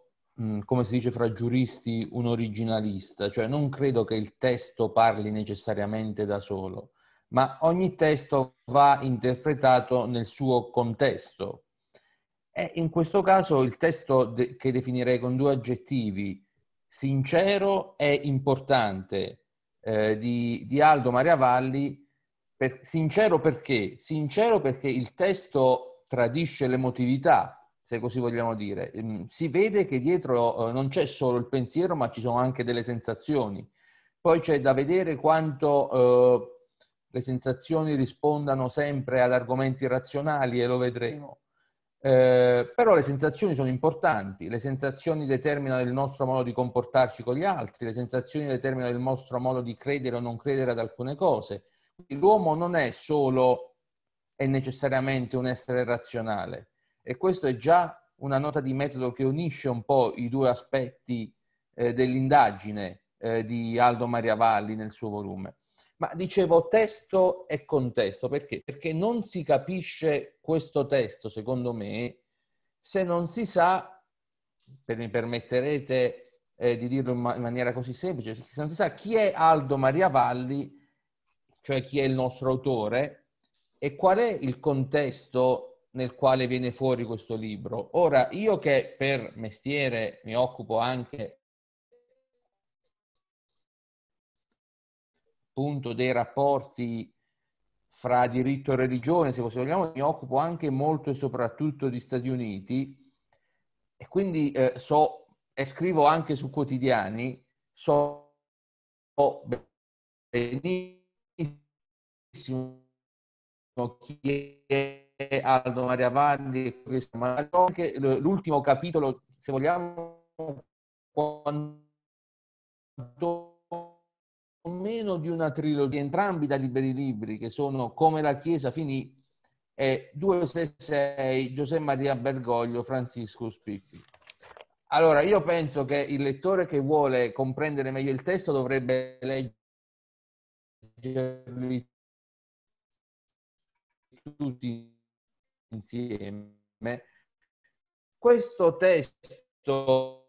come si dice fra giuristi, un originalista, cioè non credo che il testo parli necessariamente da solo, ma ogni testo va interpretato nel suo contesto. E in questo caso il testo de- che definirei con due aggettivi, sincero e importante, eh, di, di, Aldo Mariavalli, per, sincero perché? Sincero perché il testo tradisce l'emotività, se così vogliamo dire. Ehm, si vede che dietro eh, non c'è solo il pensiero, ma ci sono anche delle sensazioni. Poi c'è da vedere quanto eh, le sensazioni rispondano sempre ad argomenti razionali e lo vedremo. Eh, però le sensazioni sono importanti, le sensazioni determinano il nostro modo di comportarci con gli altri, le sensazioni determinano il nostro modo di credere o non credere ad alcune cose. L'uomo non è solo e necessariamente un essere razionale, e questo è già una nota di metodo che unisce un po' i due aspetti eh, dell'indagine eh, di Aldo Maria Valli nel suo volume. Ma dicevo testo e contesto, perché? Perché non si capisce questo testo, secondo me, se non si sa, per mi permetterete eh, di dirlo in, ma- in, maniera così semplice, se non si sa chi è Aldo Maria Valli, cioè chi è il nostro autore, e qual è il contesto nel quale viene fuori questo libro. Ora, io che per mestiere mi occupo anche appunto dei rapporti fra diritto e religione, se vogliamo, mi occupo anche molto e soprattutto di Stati Uniti e quindi eh, so e scrivo anche su quotidiani, so benissimo chi è Aldo Maria Valli, l'ultimo capitolo, se vogliamo, quanto meno di una trilogia, entrambi da liberi libri, che sono Come la Chiesa finì e 266 Giuseppe Maria Bergoglio Francisco Spicchi. Allora, io penso che il lettore che vuole comprendere meglio il testo dovrebbe leggerli tutti insieme. Questo testo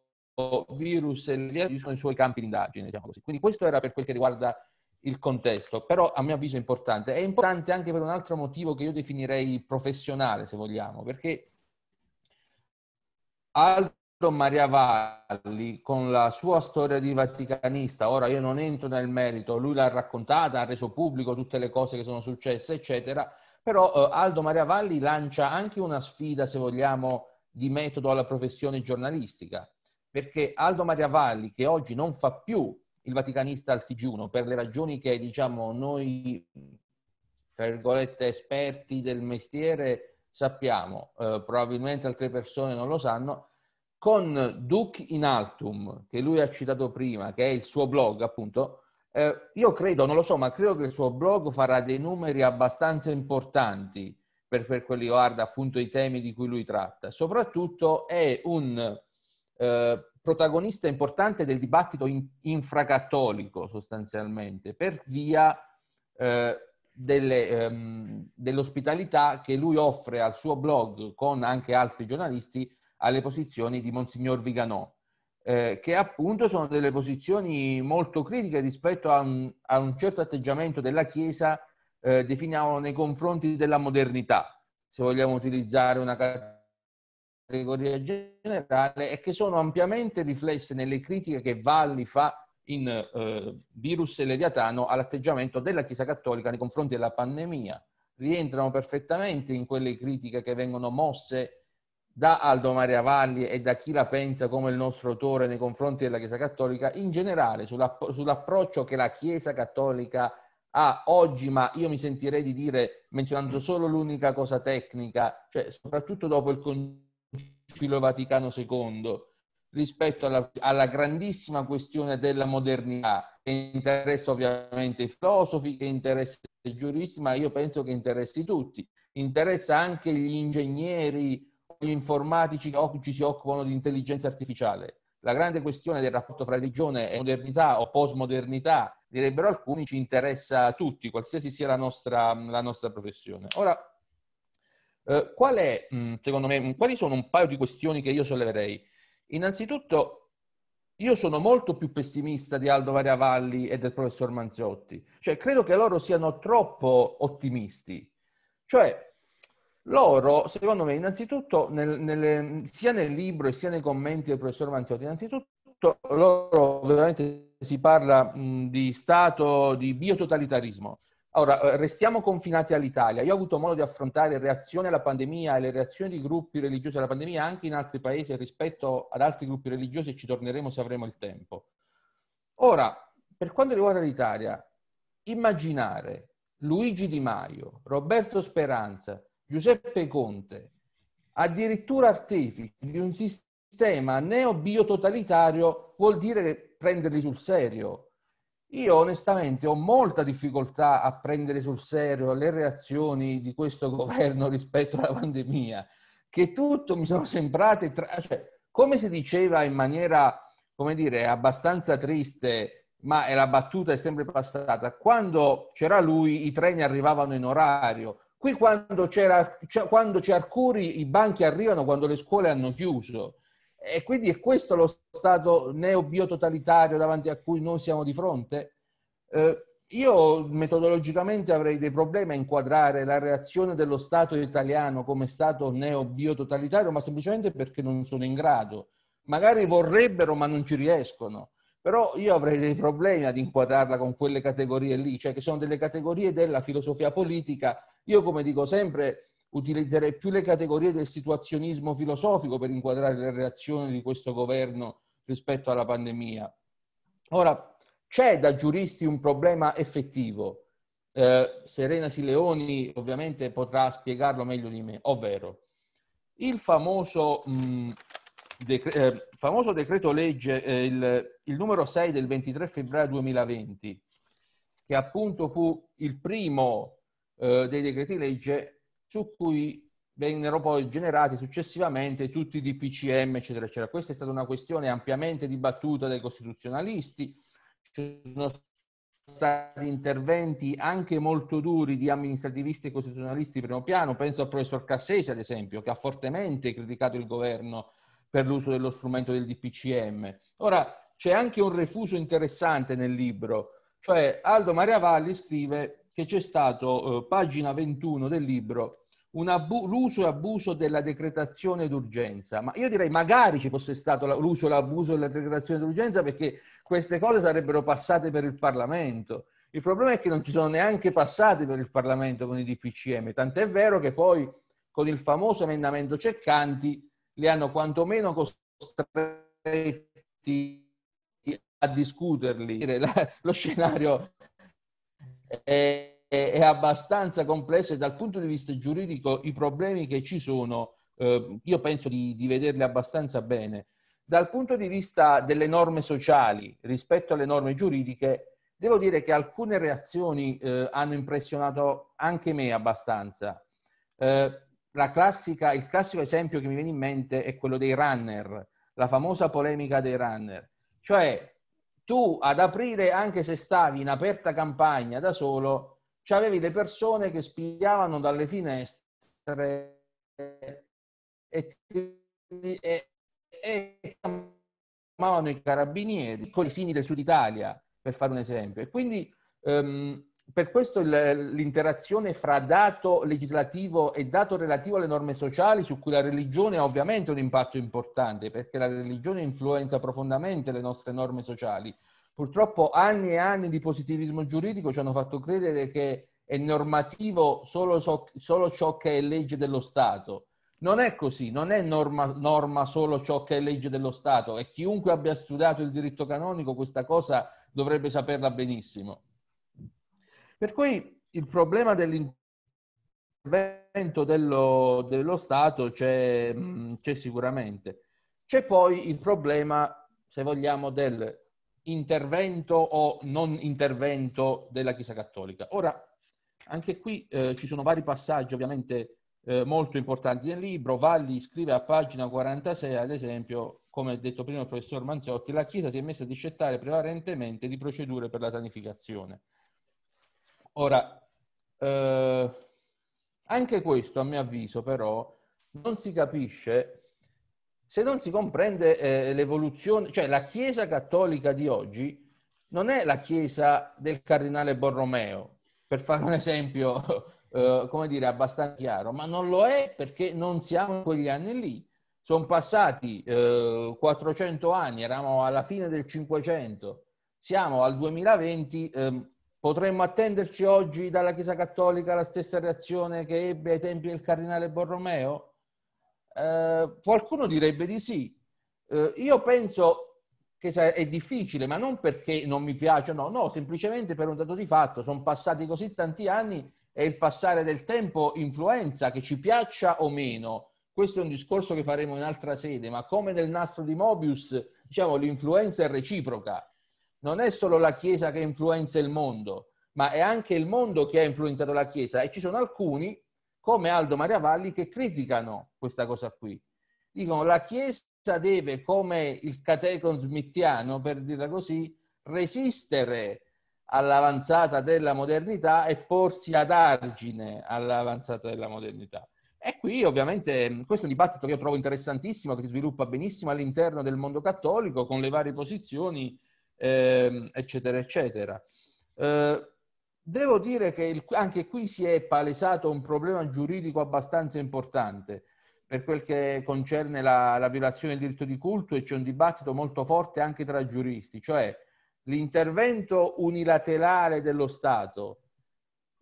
virus e gli sono i suoi campi di indagine, diciamo così. Quindi questo era per quel che riguarda il contesto, però a mio avviso è importante. È importante anche per un altro motivo che io definirei professionale, se vogliamo, perché Aldo Maria Valli, con la sua storia di vaticanista, ora io non entro nel merito, lui l'ha raccontata, ha reso pubblico tutte le cose che sono successe, eccetera, però eh, Aldo Maria Valli lancia anche una sfida, se vogliamo, di metodo alla professione giornalistica, perché Aldo Maria Valli, che oggi non fa più il vaticanista al TG1 per le ragioni che diciamo noi, tra virgolette, esperti del mestiere sappiamo, eh, probabilmente altre persone non lo sanno, con Duc in Altum, che lui ha citato prima, che è il suo blog appunto, eh, io credo, non lo so, ma credo che il suo blog farà dei numeri abbastanza importanti per, per quelli riguarda appunto i temi di cui lui tratta. Soprattutto è un eh, protagonista importante del dibattito in, infracattolico sostanzialmente, per via eh, delle, ehm, dell'ospitalità che lui offre al suo blog con anche altri giornalisti alle posizioni di Monsignor Viganò, eh, che appunto sono delle posizioni molto critiche rispetto a un, a un certo atteggiamento della Chiesa, eh, definiamo nei confronti della modernità, se vogliamo utilizzare una categoria generale, e che sono ampiamente riflesse nelle critiche che Valli fa in eh, Virus e Leviatano all'atteggiamento della Chiesa Cattolica nei confronti della pandemia. Rientrano perfettamente in quelle critiche che vengono mosse da Aldo Maria Valli e da chi la pensa come il nostro autore nei confronti della Chiesa Cattolica, in generale sull'app- sull'approccio che la Chiesa Cattolica ha oggi, ma io mi sentirei di dire, menzionando solo l'unica cosa tecnica, cioè soprattutto dopo il Concilio Vaticano II, rispetto alla, alla grandissima questione della modernità, che interessa ovviamente i filosofi, che interessa i giuristi, ma io penso che interessi tutti. Interessa anche gli ingegneri, gli informatici che oggi si occupano di intelligenza artificiale. La grande questione del rapporto fra religione e modernità o postmodernità, direbbero alcuni, ci interessa a tutti, qualsiasi sia la nostra, la nostra professione. Ora, eh, qual è, secondo me, quali sono un paio di questioni che io solleverei? Innanzitutto, io sono molto più pessimista di Aldo Variavalli e del professor Manziotti. Cioè, credo che loro siano troppo ottimisti. Cioè, loro, secondo me, innanzitutto, nel, nelle, sia nel libro e sia nei commenti del professor Manziotti, innanzitutto loro ovviamente si parla mh, di stato di biototalitarismo. Ora, eh, restiamo confinati all'Italia. Io ho avuto modo di affrontare reazioni alla pandemia e le reazioni di gruppi religiosi alla pandemia anche in altri paesi rispetto ad altri gruppi religiosi e ci torneremo se avremo il tempo. Ora, per quanto riguarda l'Italia, immaginare Luigi Di Maio, Roberto Speranza, Giuseppe Conte, addirittura artefici di un sistema neobiototalitario vuol dire prenderli sul serio. Io onestamente ho molta difficoltà a prendere sul serio le reazioni di questo [LAUGHS] governo rispetto alla pandemia, che tutto mi sono sembrate, tra... cioè, come si diceva in maniera, come dire, abbastanza triste, ma la battuta è sempre passata, quando c'era lui i treni arrivavano in orario, Qui quando, c'era, quando c'è Arcuri i banchi arrivano quando le scuole hanno chiuso. E quindi è questo lo stato neobiototalitario davanti a cui noi siamo di fronte? Eh, io metodologicamente avrei dei problemi a inquadrare la reazione dello Stato italiano come Stato neobiototalitario, ma semplicemente perché non sono in grado. Magari vorrebbero, ma non ci riescono. Però io avrei dei problemi ad inquadrarla con quelle categorie lì, cioè che sono delle categorie della filosofia politica io, come dico sempre, utilizzerei più le categorie del situazionismo filosofico per inquadrare le reazioni di questo governo rispetto alla pandemia. Ora, c'è da giuristi un problema effettivo. Eh, Serena Sileoni ovviamente potrà spiegarlo meglio di me, ovvero il famoso, mh, dec- eh, famoso decreto legge, eh, il, il numero 6 del 23 febbraio 2020, che appunto fu il primo eh, dei decreti legge su cui vennero poi generati successivamente tutti i DPCM, eccetera, eccetera. Questa è stata una questione ampiamente dibattuta dai costituzionalisti, ci sono stati interventi anche molto duri di amministrativisti e costituzionalisti di primo piano, penso al professor Cassesi ad esempio, che ha fortemente criticato il governo per l'uso dello strumento del DPCM. Ora, c'è anche un refuso interessante nel libro, cioè Aldo Maria Valli scrive che c'è stato, eh, pagina 21 del libro, abu- l'uso e abuso della decretazione d'urgenza. Ma io direi magari ci fosse stato l'uso e l'abuso della decretazione d'urgenza perché queste cose sarebbero passate per il Parlamento. Il problema è che non ci sono neanche passate per il Parlamento con i DPCM, tant'è vero che poi con il famoso emendamento Ceccanti li hanno quantomeno costretti a discuterli. Lo scenario è è, abbastanza complesso e dal punto di vista giuridico i problemi che ci sono, eh, io penso di, di vederli abbastanza bene. Dal punto di vista delle norme sociali rispetto alle norme giuridiche, devo dire che alcune reazioni eh, hanno impressionato anche me abbastanza. Eh, classica, il classico esempio che mi viene in mente è quello dei runner, la famosa polemica dei runner. Cioè, tu ad aprile, anche se stavi in aperta campagna da solo, avevi le persone che spiavano dalle finestre e, e, e chiamavano i carabinieri, con i del Sud Italia, per fare un esempio. E quindi um, per questo il, l'interazione fra dato legislativo e dato relativo alle norme sociali, su cui la religione ha ovviamente un impatto importante, perché la religione influenza profondamente le nostre norme sociali, Purtroppo anni e anni di positivismo giuridico ci hanno fatto credere che è normativo solo, so, solo ciò che è legge dello Stato. Non è così, non è norma, norma solo ciò che è legge dello Stato e chiunque abbia studiato il diritto canonico questa cosa dovrebbe saperla benissimo. Per cui il problema dell'intervento dello, dello Stato c'è, c'è sicuramente. C'è poi il problema, se vogliamo, del intervento o non intervento della Chiesa Cattolica. Ora, anche qui eh, ci sono vari passaggi ovviamente eh, molto importanti nel libro. Valli scrive a pagina 46, ad esempio, come ha detto prima il professor Manziotti, la Chiesa si è messa a discettare prevalentemente di procedure per la sanificazione. Ora, eh, anche questo, a mio avviso, però, non si capisce se non si comprende eh, l'evoluzione, cioè la Chiesa cattolica di oggi non è la Chiesa del cardinale Borromeo, per fare un esempio, [LAUGHS] eh, come dire, abbastanza chiaro, ma non lo è perché non siamo in quegli anni lì. Sono passati eh, 400 anni, eravamo alla fine del 500, siamo al 2020, eh, potremmo attenderci oggi dalla Chiesa Cattolica la stessa reazione che ebbe ai tempi del cardinale Borromeo? Eh, qualcuno direbbe di sì. Eh, io penso che è difficile, ma non perché non mi piace, no, no, semplicemente per un dato di fatto. Sono passati così tanti anni e il passare del tempo influenza, che ci piaccia o meno. Questo è un discorso che faremo in altra sede, ma come nel nastro di Mobius, diciamo, l'influenza è reciproca. Non è solo la Chiesa che influenza il mondo, ma è anche il mondo che ha influenzato la Chiesa e ci sono alcuni come Aldo Maria Valli che criticano questa cosa qui. Dicono la Chiesa deve, come il catecon smithiano, per dirla così, resistere all'avanzata della modernità e porsi ad argine all'avanzata della modernità. E qui ovviamente questo è un dibattito che io trovo interessantissimo, che si sviluppa benissimo all'interno del mondo cattolico, con le varie posizioni, eh, eccetera, eccetera. Eh, Devo dire che il, anche qui si è palesato un problema giuridico abbastanza importante per quel che concerne la, la violazione del diritto di culto e c'è un dibattito molto forte anche tra giuristi, cioè l'intervento unilaterale dello Stato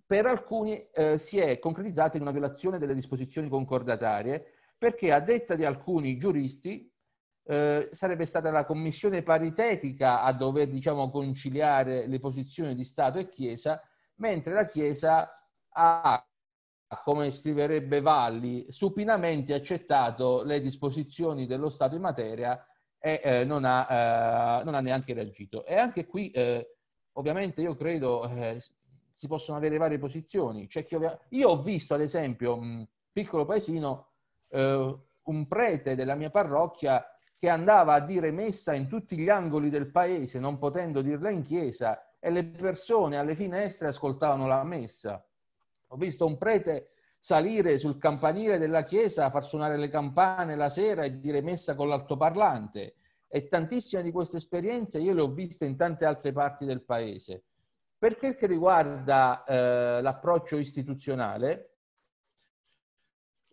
per alcuni eh, si è concretizzato in una violazione delle disposizioni concordatarie perché a detta di alcuni giuristi eh, sarebbe stata la commissione paritetica a dover diciamo, conciliare le posizioni di Stato e Chiesa mentre la Chiesa ha, come scriverebbe Valli, supinamente accettato le disposizioni dello Stato in materia e eh, non, ha, eh, non, ha, neanche reagito. E anche qui, eh, ovviamente, io credo, eh, si possono avere varie posizioni. Ovvia... Io ho visto, ad esempio, un piccolo paesino, un prete della mia parrocchia che andava a dire messa in tutti gli angoli del paese, non potendo dirla in chiesa, e le persone alle finestre ascoltavano la messa. Ho visto un prete salire sul campanile della chiesa, far suonare le campane la sera e dire messa con l'altoparlante. E tantissime di queste esperienze io le ho viste in tante altre parti del paese. Per quel che riguarda eh, l'approccio istituzionale,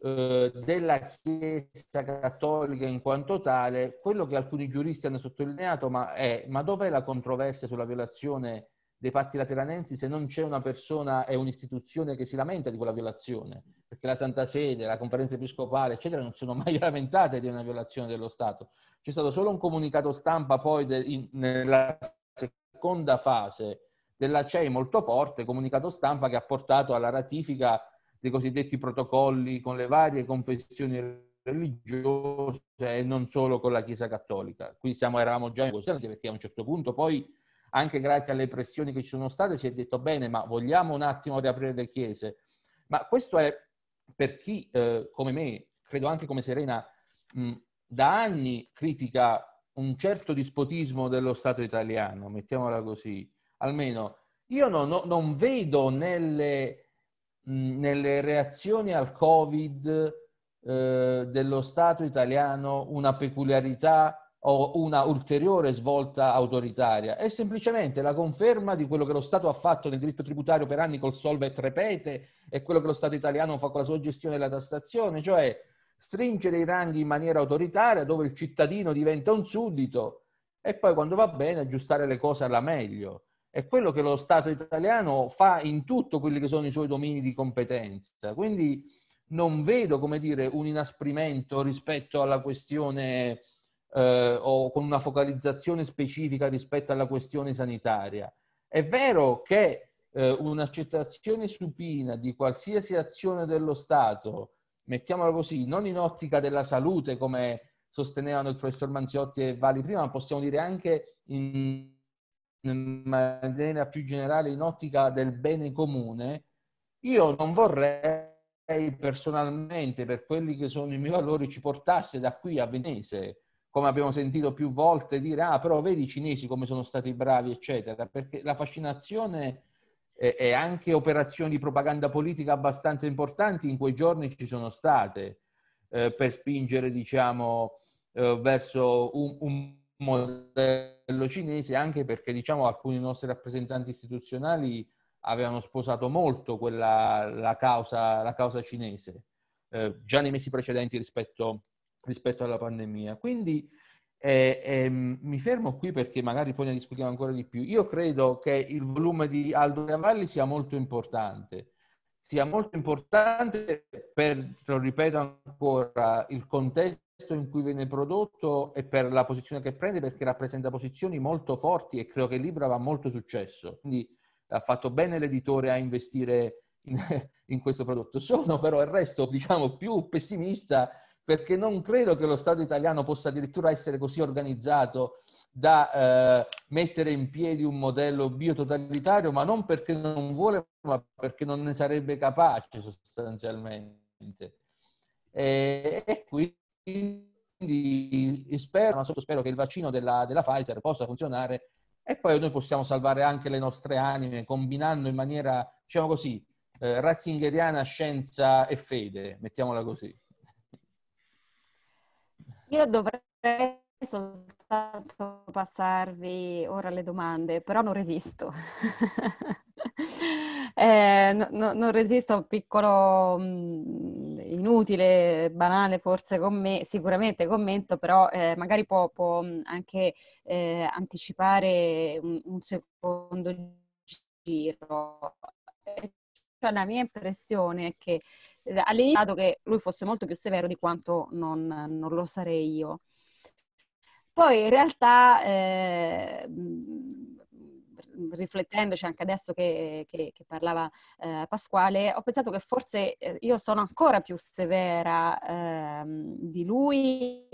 eh, della Chiesa cattolica in quanto tale, quello che alcuni giuristi hanno sottolineato ma è ma dov'è la controversia sulla violazione dei patti lateranensi se non c'è una persona e un'istituzione che si lamenta di quella violazione? Perché la Santa Sede, la conferenza episcopale, eccetera, non sono mai [LAUGHS] lamentate di una violazione dello Stato. C'è stato solo un comunicato stampa poi de, in, nella seconda fase della CEI molto forte, comunicato stampa che ha portato alla ratifica dei cosiddetti protocolli con le varie confessioni religiose e non solo con la Chiesa Cattolica. Qui siamo, eravamo già in questione perché a un certo punto poi, anche grazie alle pressioni che ci sono state, si è detto bene, ma vogliamo un attimo riaprire le chiese. Ma questo è per chi, eh, come me, credo anche come Serena, mh, da anni critica un certo dispotismo dello Stato italiano, mettiamola così, almeno io non, non vedo nelle nelle reazioni al Covid eh, dello Stato italiano una peculiarità o una ulteriore svolta autoritaria, è semplicemente la conferma di quello che lo Stato ha fatto nel diritto tributario per anni col Solvet repete e quello che lo Stato italiano fa con la sua gestione della tassazione, cioè stringere i ranghi in maniera autoritaria dove il cittadino diventa un suddito e poi quando va bene aggiustare le cose alla meglio è quello che lo Stato italiano fa in tutto quelli che sono i suoi domini di competenza. Quindi non vedo, come dire, un inasprimento rispetto alla questione eh, o con una focalizzazione specifica rispetto alla questione sanitaria. È vero che eh, un'accettazione supina di qualsiasi azione dello Stato, mettiamola così, non in ottica della salute come sostenevano il professor Manziotti e Vali prima, ma possiamo dire anche in in maniera più generale in ottica del bene comune, io non vorrei personalmente, per quelli che sono i miei valori, ci portasse da qui a Venese, come abbiamo sentito più volte dire, ah però vedi i cinesi come sono stati bravi, eccetera, perché la fascinazione e anche operazioni di propaganda politica abbastanza importanti in quei giorni ci sono state eh, per spingere, diciamo, eh, verso un, un modello cinese anche perché diciamo alcuni nostri rappresentanti istituzionali avevano sposato molto quella, la, causa, la causa cinese eh, già nei mesi precedenti rispetto, rispetto alla pandemia. Quindi eh, eh, mi fermo qui perché magari poi ne discutiamo ancora di più. Io credo che il volume di Aldo Cavalli sia molto importante, sia molto importante per, lo ripeto ancora, il contesto in cui viene prodotto e per la posizione che prende perché rappresenta posizioni molto forti e credo che il libro avrà molto successo. Quindi ha fatto bene l'editore a investire in, [LAUGHS] in questo prodotto. Sono però il resto, diciamo, più pessimista perché non credo che lo Stato italiano possa addirittura essere così organizzato da eh, mettere in piedi un modello biototalitario, ma non perché non vuole, ma perché non ne sarebbe capace sostanzialmente. E, e qui quindi spero, ma spero che il vaccino della, della Pfizer possa funzionare e poi noi possiamo salvare anche le nostre anime combinando in maniera, diciamo così, eh, ratzingeriana scienza e fede, mettiamola così. Io dovrei soltanto passarvi ora le domande, però non resisto. [LAUGHS] eh, no, no, non resisto a un piccolo mh, mm, inutile, banale forse me, sicuramente commento, però eh, magari può, può mm, anche eh, anticipare un, un, secondo giro. Cioè, la mia impressione è che eh, all'inizio che lui fosse molto più severo di quanto non, non lo sarei io. Poi in realtà eh, riflettendoci anche adesso che, che, che parlava eh, Pasquale, ho pensato che forse eh, io sono ancora più severa eh, di lui,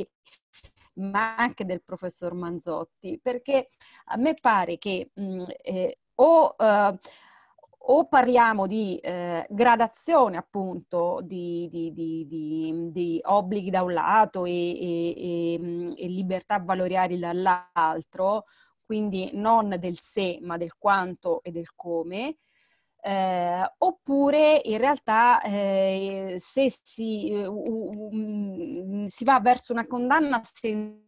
ma anche del professor Manzotti, perché a me pare che mh, eh, o, eh, o parliamo di eh, gradazione appunto di, di, di, di, obblighi da un lato e, e, e, e libertà valoriali dall'altro, quindi non del se ma del quanto e del come, eh, oppure in realtà eh, se si, uh, si, va verso una condanna senza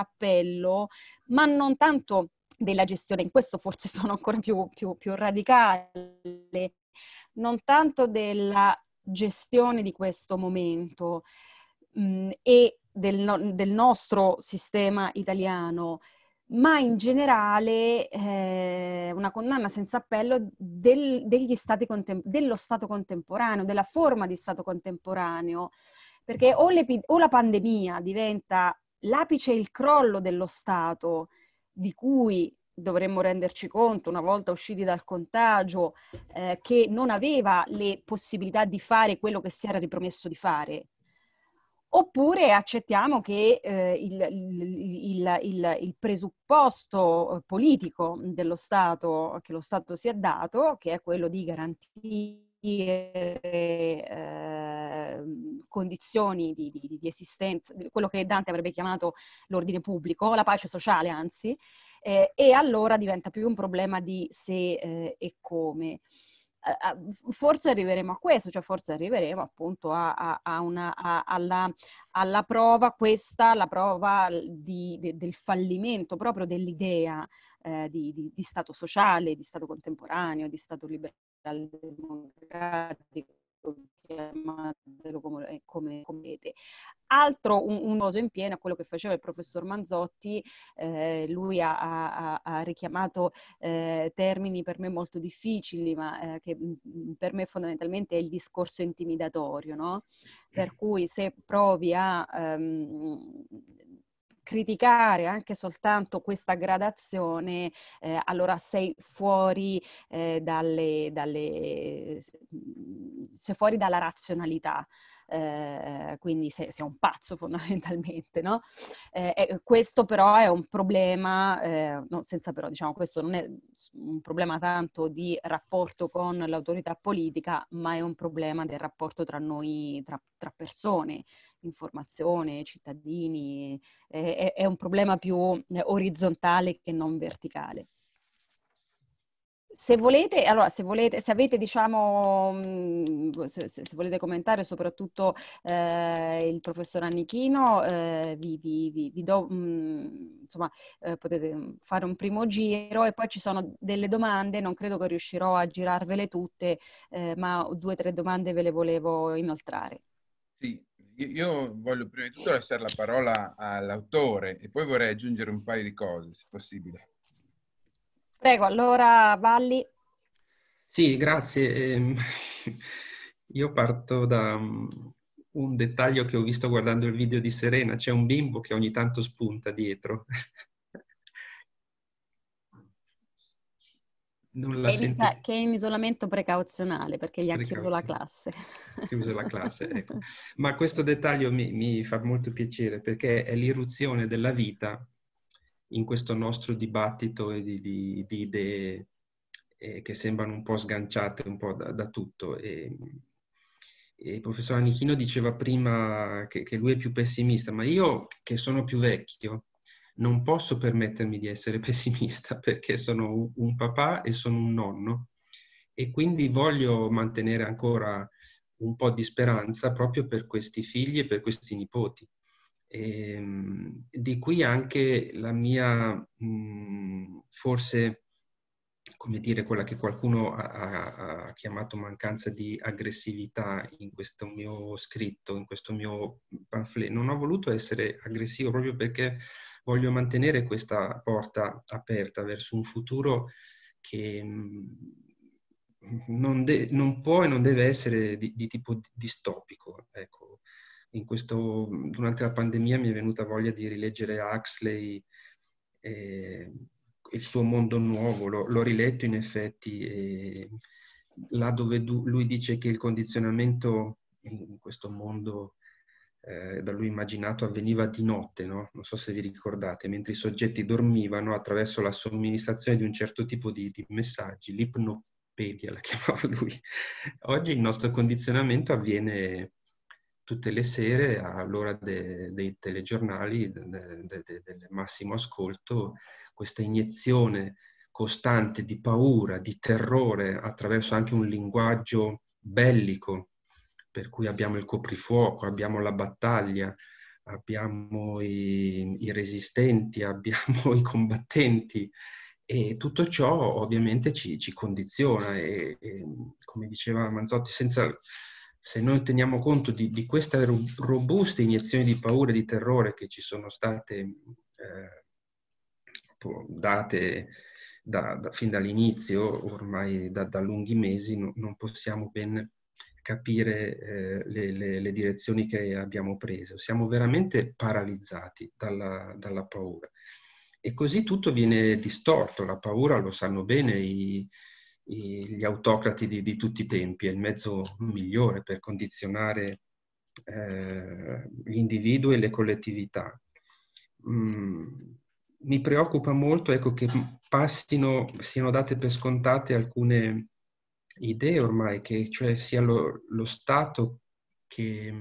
appello, ma non tanto della gestione, in questo forse [LAUGHS] sono ancora più, più, più radicale, non tanto della gestione di questo momento mh, e del, no, del, nostro sistema italiano, ma in generale eh, una condanna senza appello del, contem- dello Stato contemporaneo, della forma di Stato contemporaneo, perché o, o la pandemia diventa l'apice e il crollo dello Stato, di cui dovremmo renderci conto una volta usciti dal contagio, eh, che non aveva le possibilità di fare quello che si era ripromesso di fare. Oppure accettiamo che eh, il, il, il, il, presupposto politico dello Stato, che lo Stato si è dato, che è quello di garantire eh, condizioni di, di, di, esistenza, quello che Dante avrebbe chiamato l'ordine pubblico, la pace sociale anzi, eh, e allora diventa più un problema di se eh, e come. Forse arriveremo a questo, cioè forse arriveremo appunto a, a, a una, alla, alla, prova, questa, la prova di, de, del fallimento proprio dell'idea eh, di, di, di Stato sociale, di Stato contemporaneo, di Stato liberale democratico chiamatelo come, eh, come, come vedete. Altro, un, un uso in pieno a quello che faceva il professor Manzotti, eh, lui ha, ha, ha richiamato eh, termini per me molto difficili, ma eh, che mh, per me fondamentalmente è il discorso intimidatorio, no? Per cui se provi a um, criticare anche soltanto questa gradazione, eh, allora sei fuori, eh, dalle, dalle, sei fuori dalla razionalità. Eh, quindi sei, sei, un pazzo [LAUGHS] fondamentalmente, no? Eh, questo però è un problema, eh, no, senza però, diciamo, questo non è un problema tanto di rapporto con l'autorità politica, ma è un problema del rapporto tra noi, tra, tra persone, informazione, cittadini, è, è un problema più eh, orizzontale che non verticale se volete, allora, se volete, se avete, diciamo, mm, se, se volete commentare soprattutto eh, il professor Annichino, eh, vi, vi, vi, do, mh, mm, insomma, eh, potete fare un primo giro e poi ci sono delle domande, non credo che riuscirò a girarvele tutte, eh, ma due o tre domande ve le volevo inoltrare. Sì, io voglio prima di tutto lasciare la parola all'autore e poi vorrei aggiungere un paio di cose, se possibile. Prego, allora Valli. Sì, grazie. Ehm, [LAUGHS] io parto da mm, un dettaglio che ho visto guardando il video di Serena. C'è un bimbo che ogni tanto spunta dietro. [LAUGHS] Non la che, in, che è in isolamento precauzionale perché gli ha chiuso la classe. Chiuso la classe, [LAUGHS] ecco. Ma questo dettaglio mi, mi, fa molto piacere perché è l'irruzione della vita in questo nostro dibattito di, di, di idee eh, che sembrano un po' sganciate un po' da, da tutto. E, e il professor Anichino diceva prima che, che lui è più pessimista, ma io che sono più vecchio non posso permettermi di essere [LAUGHS] pessimista perché sono un papà e sono un nonno e quindi voglio mantenere ancora un po' di speranza proprio per questi figli e per questi nipoti. E, ehm, di qui anche la mia, mh, forse, come dire, quella che qualcuno ha, ha, chiamato mancanza di aggressività in questo mio scritto, in questo mio pamphlet. Non ho voluto essere aggressivo proprio perché voglio mantenere questa porta aperta verso un futuro che non, de- non può e non deve essere di, di tipo distopico. Ecco. Questo, durante la pandemia mi è venuta voglia di rileggere Huxley, eh, il suo mondo nuovo, l'ho, l'ho riletto in effetti, eh, là dove lui dice che il condizionamento in questo mondo eh, da lui immaginato avveniva di notte, no? non so se vi ricordate, mentre i soggetti dormivano attraverso la somministrazione di un certo tipo di, di messaggi, l'ipno, pedia, la [LAUGHS] chiamava lui. Oggi il nostro condizionamento avviene tutte le sere all'ora de, dei telegiornali de, de, del massimo ascolto, questa iniezione costante di paura, di terrore attraverso anche un linguaggio bellico, per cui abbiamo il coprifuoco, abbiamo la battaglia, abbiamo i, i resistenti, [LAUGHS] abbiamo i combattenti e tutto ciò ovviamente ci, ci condiziona e, e, come diceva Manzotti, senza, se noi teniamo conto di, di, queste robuste iniezioni di paura e di terrore che ci sono state eh, date da, da, fin dall'inizio, ormai da, da lunghi mesi, no, non possiamo ben capire eh, le, le, le, direzioni che abbiamo preso. Siamo veramente paralizzati dalla, dalla, paura. E così tutto viene distorto. La paura, lo sanno bene i, i, gli autocrati di, di, tutti i tempi, è il mezzo migliore per condizionare eh, gli individui e le collettività. Mm, mi preoccupa molto ecco, che passino, siano date per scontate alcune idee ormai, che cioè sia lo, lo Stato che,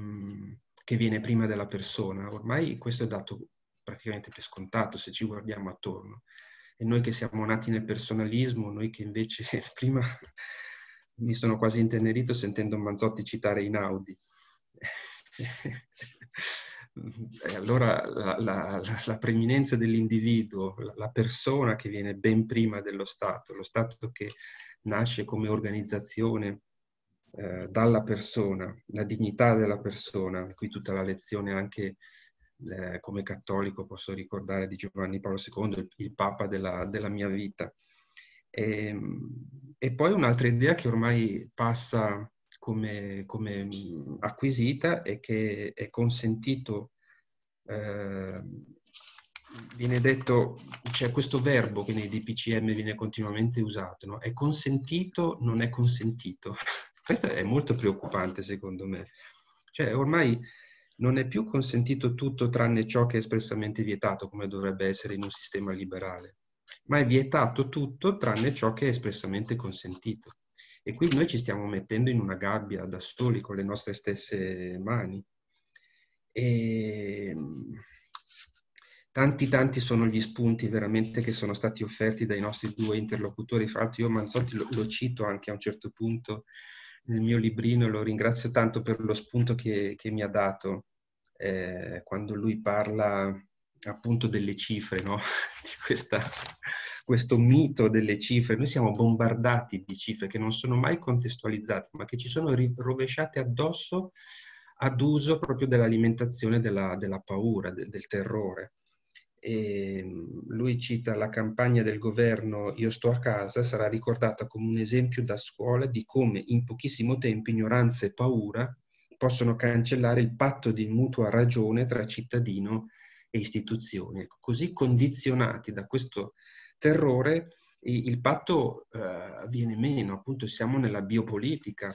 che, viene prima della persona. Ormai questo è dato praticamente per scontato se ci guardiamo attorno. E noi che siamo nati nel personalismo, noi che invece [LAUGHS] prima [LAUGHS] mi sono quasi intenerito sentendo Manzotti citare Inaudi. [LAUGHS] E allora la, la, la, preminenza dell'individuo, la, la persona che viene ben prima dello Stato, lo Stato che nasce come organizzazione eh, dalla persona, la dignità della persona, qui tutta la lezione anche eh, come cattolico posso ricordare di Giovanni Paolo II, il, Papa della, della, mia vita. E, ehm, e, poi un'altra idea che ormai passa come, come acquisita è che è consentito eh, viene detto, c'è questo verbo che nei DPCM viene continuamente usato, no? è consentito, non è consentito. [LAUGHS] Questo è molto preoccupante secondo me. Cioè ormai non è più consentito tutto tranne ciò che è espressamente vietato, come dovrebbe essere in un sistema liberale, ma è vietato tutto tranne ciò che è espressamente consentito. E qui noi ci stiamo mettendo in una gabbia da soli con le nostre stesse mani. E Tanti, tanti sono gli spunti veramente che sono stati offerti dai nostri due interlocutori. Fra l'altro io Manzotti lo, lo cito anche a un certo punto nel mio librino lo ringrazio tanto per lo spunto che, che mi ha dato eh, quando lui parla appunto delle cifre, no? [LAUGHS] di questa, questo mito delle cifre. Noi siamo bombardati di cifre che non sono mai contestualizzate, ma che ci sono rovesciate addosso ad uso proprio dell'alimentazione della, della paura, de, del terrore. E mm, lui cita la campagna del governo Io sto a casa, sarà ricordata come un esempio da scuola di come in pochissimo tempo ignoranza e paura possono cancellare il patto di mutua ragione tra cittadino e istituzioni. Ecco, così condizionati da questo terrore, il patto eh, viene meno, appunto siamo nella biopolitica,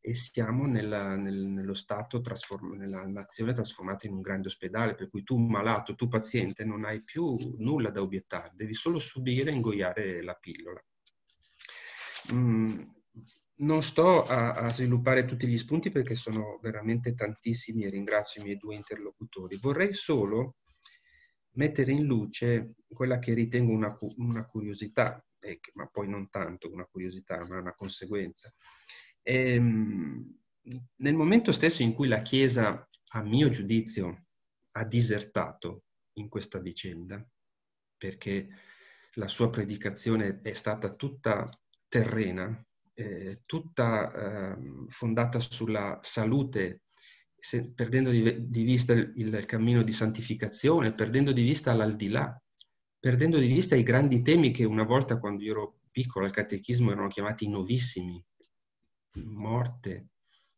e siamo nella, nel, nello stato, trasform- nella nazione trasformata in un grande ospedale, per cui tu malato, tu paziente, non hai più nulla da obiettare, devi solo subire e ingoiare la pillola. Mm, non sto a, a, sviluppare tutti gli spunti perché sono veramente tantissimi e ringrazio i miei due interlocutori. Vorrei solo mettere in luce quella che ritengo una, una curiosità, eh, ma poi non tanto una curiosità, ma una conseguenza. Ehm, nel momento stesso in cui la Chiesa, a mio giudizio, ha disertato in questa vicenda, perché la sua predicazione è stata tutta terrena, eh, tutta eh, fondata sulla salute, se, perdendo di, di vista il, il, cammino di santificazione, perdendo di vista l'aldilà, perdendo di vista i grandi temi che una volta quando io ero piccolo al catechismo erano chiamati novissimi, morte,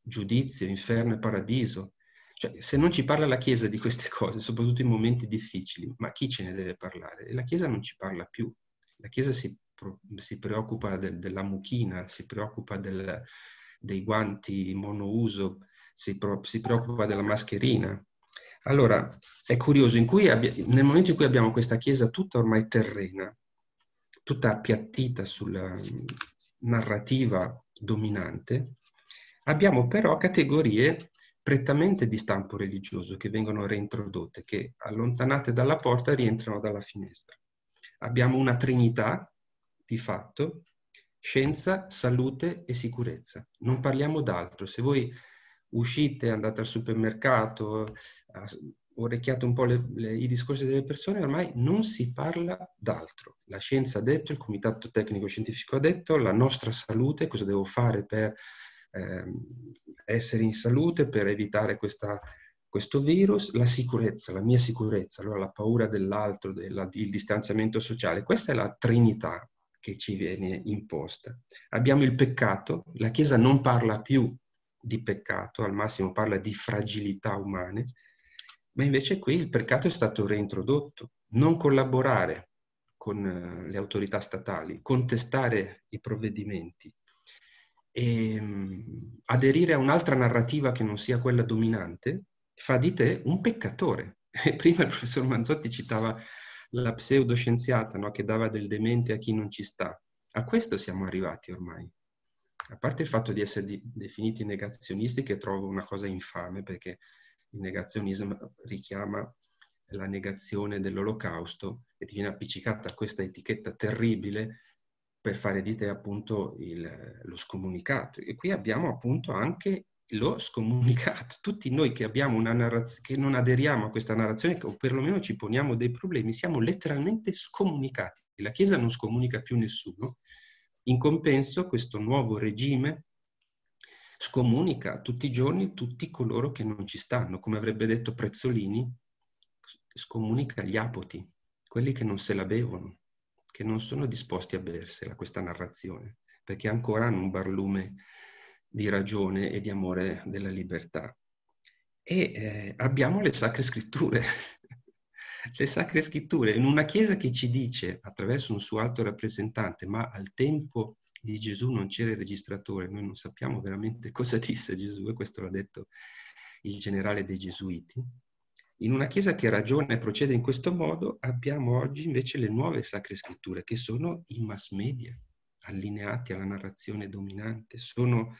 giudizio, inferno e paradiso. Cioè, se non ci parla la Chiesa di queste [LAUGHS] cose, soprattutto in momenti difficili, ma chi ce ne deve parlare? La Chiesa non ci parla più. La Chiesa si, si preoccupa de, della mucchina, si preoccupa del, dei guanti monouso, si, pro, si preoccupa della mascherina. Allora, è curioso, abbia, nel momento in cui abbiamo questa Chiesa tutta ormai terrena, tutta appiattita sulla, narrativa dominante, abbiamo però categorie prettamente di stampo religioso che vengono reintrodotte, che allontanate dalla porta rientrano dalla finestra. Abbiamo una trinità, di fatto, scienza, salute e sicurezza. Non parliamo d'altro. Se voi uscite, andate al supermercato, orecchiate un po' le, le, i discorsi delle persone, ormai non si parla d'altro. La scienza ha detto, il comitato tecnico scientifico ha detto, la nostra salute, cosa devo fare per eh, essere in salute, per evitare questa, questo virus, la sicurezza, la mia sicurezza, allora la paura dell'altro, della, il distanziamento sociale. Questa è la trinità che ci viene imposta. Abbiamo il peccato, la Chiesa non parla più di peccato, al massimo parla di fragilità umane, ma invece qui il peccato è stato reintrodotto. Non collaborare con eh, le autorità statali, contestare i provvedimenti e um, aderire a un'altra narrativa che non sia quella dominante fa di te un peccatore. [LAUGHS] Prima il professor Manzotti citava la pseudoscienziata no? che dava del demente a chi non ci sta. A questo siamo arrivati ormai. A parte il fatto di essere di, definiti negazionisti, che trovo una cosa infame, perché il negazionismo richiama la negazione dell'olocausto e ti viene appiccicata questa etichetta terribile per fare di te appunto il, lo scomunicato. E qui abbiamo appunto anche lo scomunicato. Tutti noi che narrazione, che non aderiamo a questa narrazione, o perlomeno ci poniamo dei problemi, siamo letteralmente scomunicati. La Chiesa non scomunica più nessuno. In compenso, questo nuovo regime scomunica tutti i giorni tutti coloro che non ci stanno, come avrebbe detto Prezzolini, scomunica gli apoti, quelli che non se la bevono, che non sono disposti a bersela questa narrazione, perché ancora hanno un barlume di ragione e di amore della libertà. E eh, abbiamo le sacre scritture, [LAUGHS] le sacre scritture in una chiesa che ci dice attraverso un suo alto rappresentante, ma al tempo di Gesù non c'era il registratore, noi non sappiamo veramente [LAUGHS] cosa disse Gesù e questo l'ha detto il generale dei Gesuiti. In una chiesa che ragiona e procede in questo modo abbiamo oggi invece le nuove sacre scritture che sono i mass media, allineati alla narrazione dominante, sono,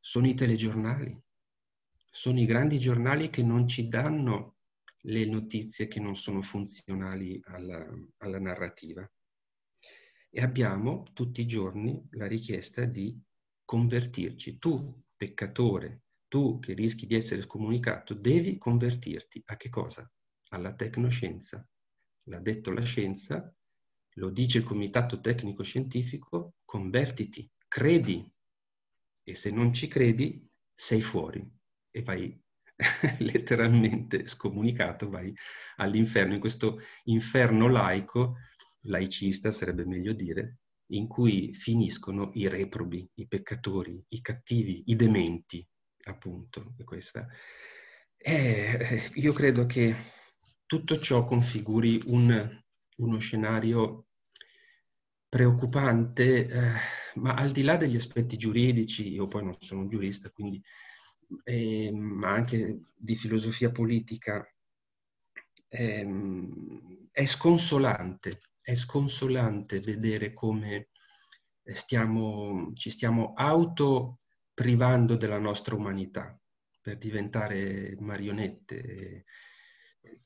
sono i telegiornali, sono i grandi giornali che non ci danno le notizie che non sono funzionali alla, alla narrativa e abbiamo tutti i giorni la richiesta di convertirci. Tu, peccatore, tu che rischi di essere scomunicato, devi convertirti a che cosa? Alla tecnoscienza. L'ha detto la scienza, lo dice il comitato tecnico scientifico, convertiti, credi. E se non ci credi, sei fuori e vai [LAUGHS] letteralmente scomunicato, vai all'inferno, in questo inferno laico laicista sarebbe meglio dire, in cui finiscono i reprobi, i peccatori, i cattivi, i dementi, appunto. E io credo che tutto ciò configuri un, uno scenario preoccupante, eh, ma al di là degli aspetti giuridici, io poi non sono un giurista, quindi, eh, ma anche di filosofia politica, eh, è sconsolante è sconsolante vedere come stiamo, ci stiamo auto privando della nostra umanità per diventare marionette.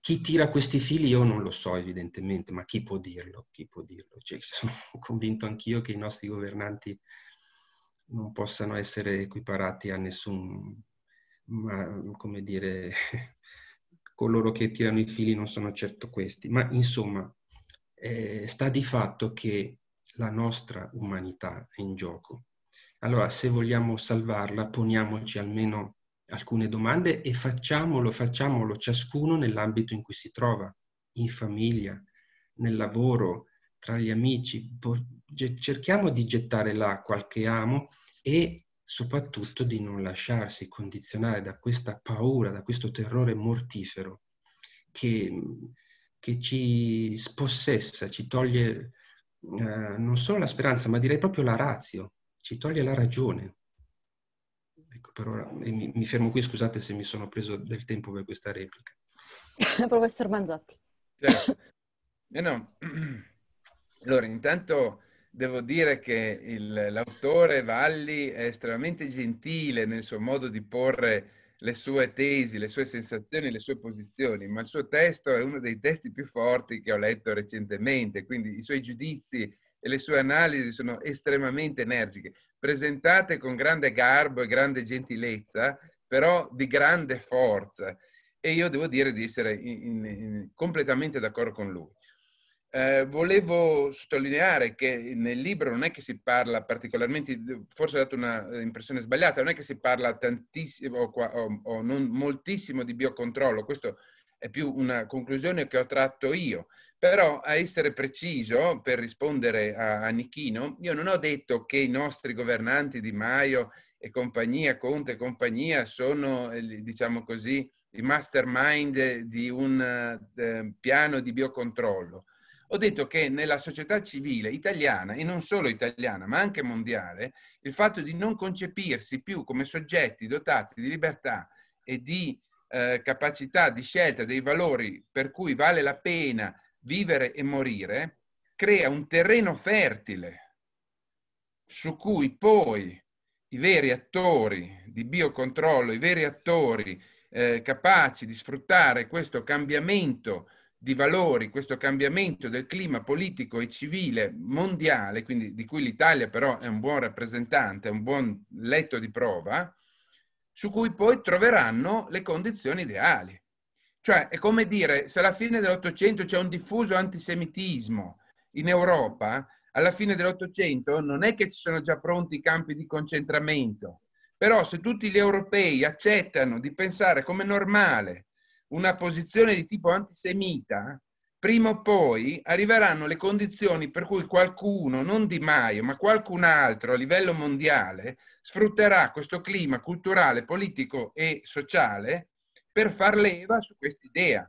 Chi tira questi fili io non lo so evidentemente, ma chi può dirlo? Chi può dirlo? Cioè, [LAUGHS] sono convinto anch'io che i nostri governanti non possano essere equiparati a nessun, ma, come dire, [LAUGHS] coloro che tirano i fili non sono certo questi. Ma insomma, eh, sta di fatto che la nostra umanità è in gioco. Allora, se vogliamo salvarla, poniamoci almeno alcune domande e facciamolo, facciamolo ciascuno nell'ambito in cui si trova, in famiglia, nel lavoro, tra gli amici. Cerchiamo di gettare là qualche amo e soprattutto di non lasciarsi condizionare da questa paura, da questo terrore mortifero che che ci spossessa, ci toglie eh, non solo la speranza, ma direi proprio la razio, ci toglie la ragione. Ecco, per ora mi, mi, fermo qui, scusate se mi sono preso del tempo per questa replica. [LAUGHS] Professor Manzotti. Certo. Eh no. [CLEARS THROAT] Allora, intanto devo dire che il, l'autore Valli è estremamente gentile nel suo modo di porre le sue tesi, le sue sensazioni, le sue posizioni, ma il suo testo è uno dei testi più forti che ho letto recentemente, quindi i suoi giudizi e le sue analisi sono estremamente energiche, presentate con grande garbo e grande gentilezza, però di grande forza. E io devo dire di essere in, in, completamente d'accordo con lui. Eh, volevo sottolineare che nel libro non è che si parla particolarmente, forse ho dato un'impressione sbagliata, non è che si parla tantissimo o, o, non moltissimo di biocontrollo, questo è più una conclusione che ho tratto io. Però a essere preciso, per rispondere a, a Nichino, io non ho detto che i nostri governanti Di Maio e compagnia, Conte e compagnia, sono, eh, diciamo così, i mastermind di un eh, piano di biocontrollo ho detto che nella società civile italiana, e non solo italiana, ma anche mondiale, il fatto di non concepirsi più come soggetti dotati di libertà e di eh, capacità di scelta dei valori per cui vale la pena vivere e morire, crea un terreno fertile su cui poi i veri attori di biocontrollo, i veri attori eh, capaci di sfruttare questo cambiamento di valori, questo cambiamento del clima politico e civile mondiale, quindi di cui l'Italia però è un buon rappresentante, un buon letto di prova, su cui poi troveranno le condizioni ideali. Cioè, è come dire, se alla fine dell'Ottocento c'è un diffuso antisemitismo in Europa, alla fine dell'Ottocento non è che ci sono già pronti i campi di concentramento, però se tutti gli europei accettano di pensare come normale una posizione di tipo antisemita, prima o poi arriveranno le condizioni per cui qualcuno, non Di Maio, ma qualcun altro a livello mondiale, sfrutterà questo clima culturale, politico e sociale per far leva su quest'idea.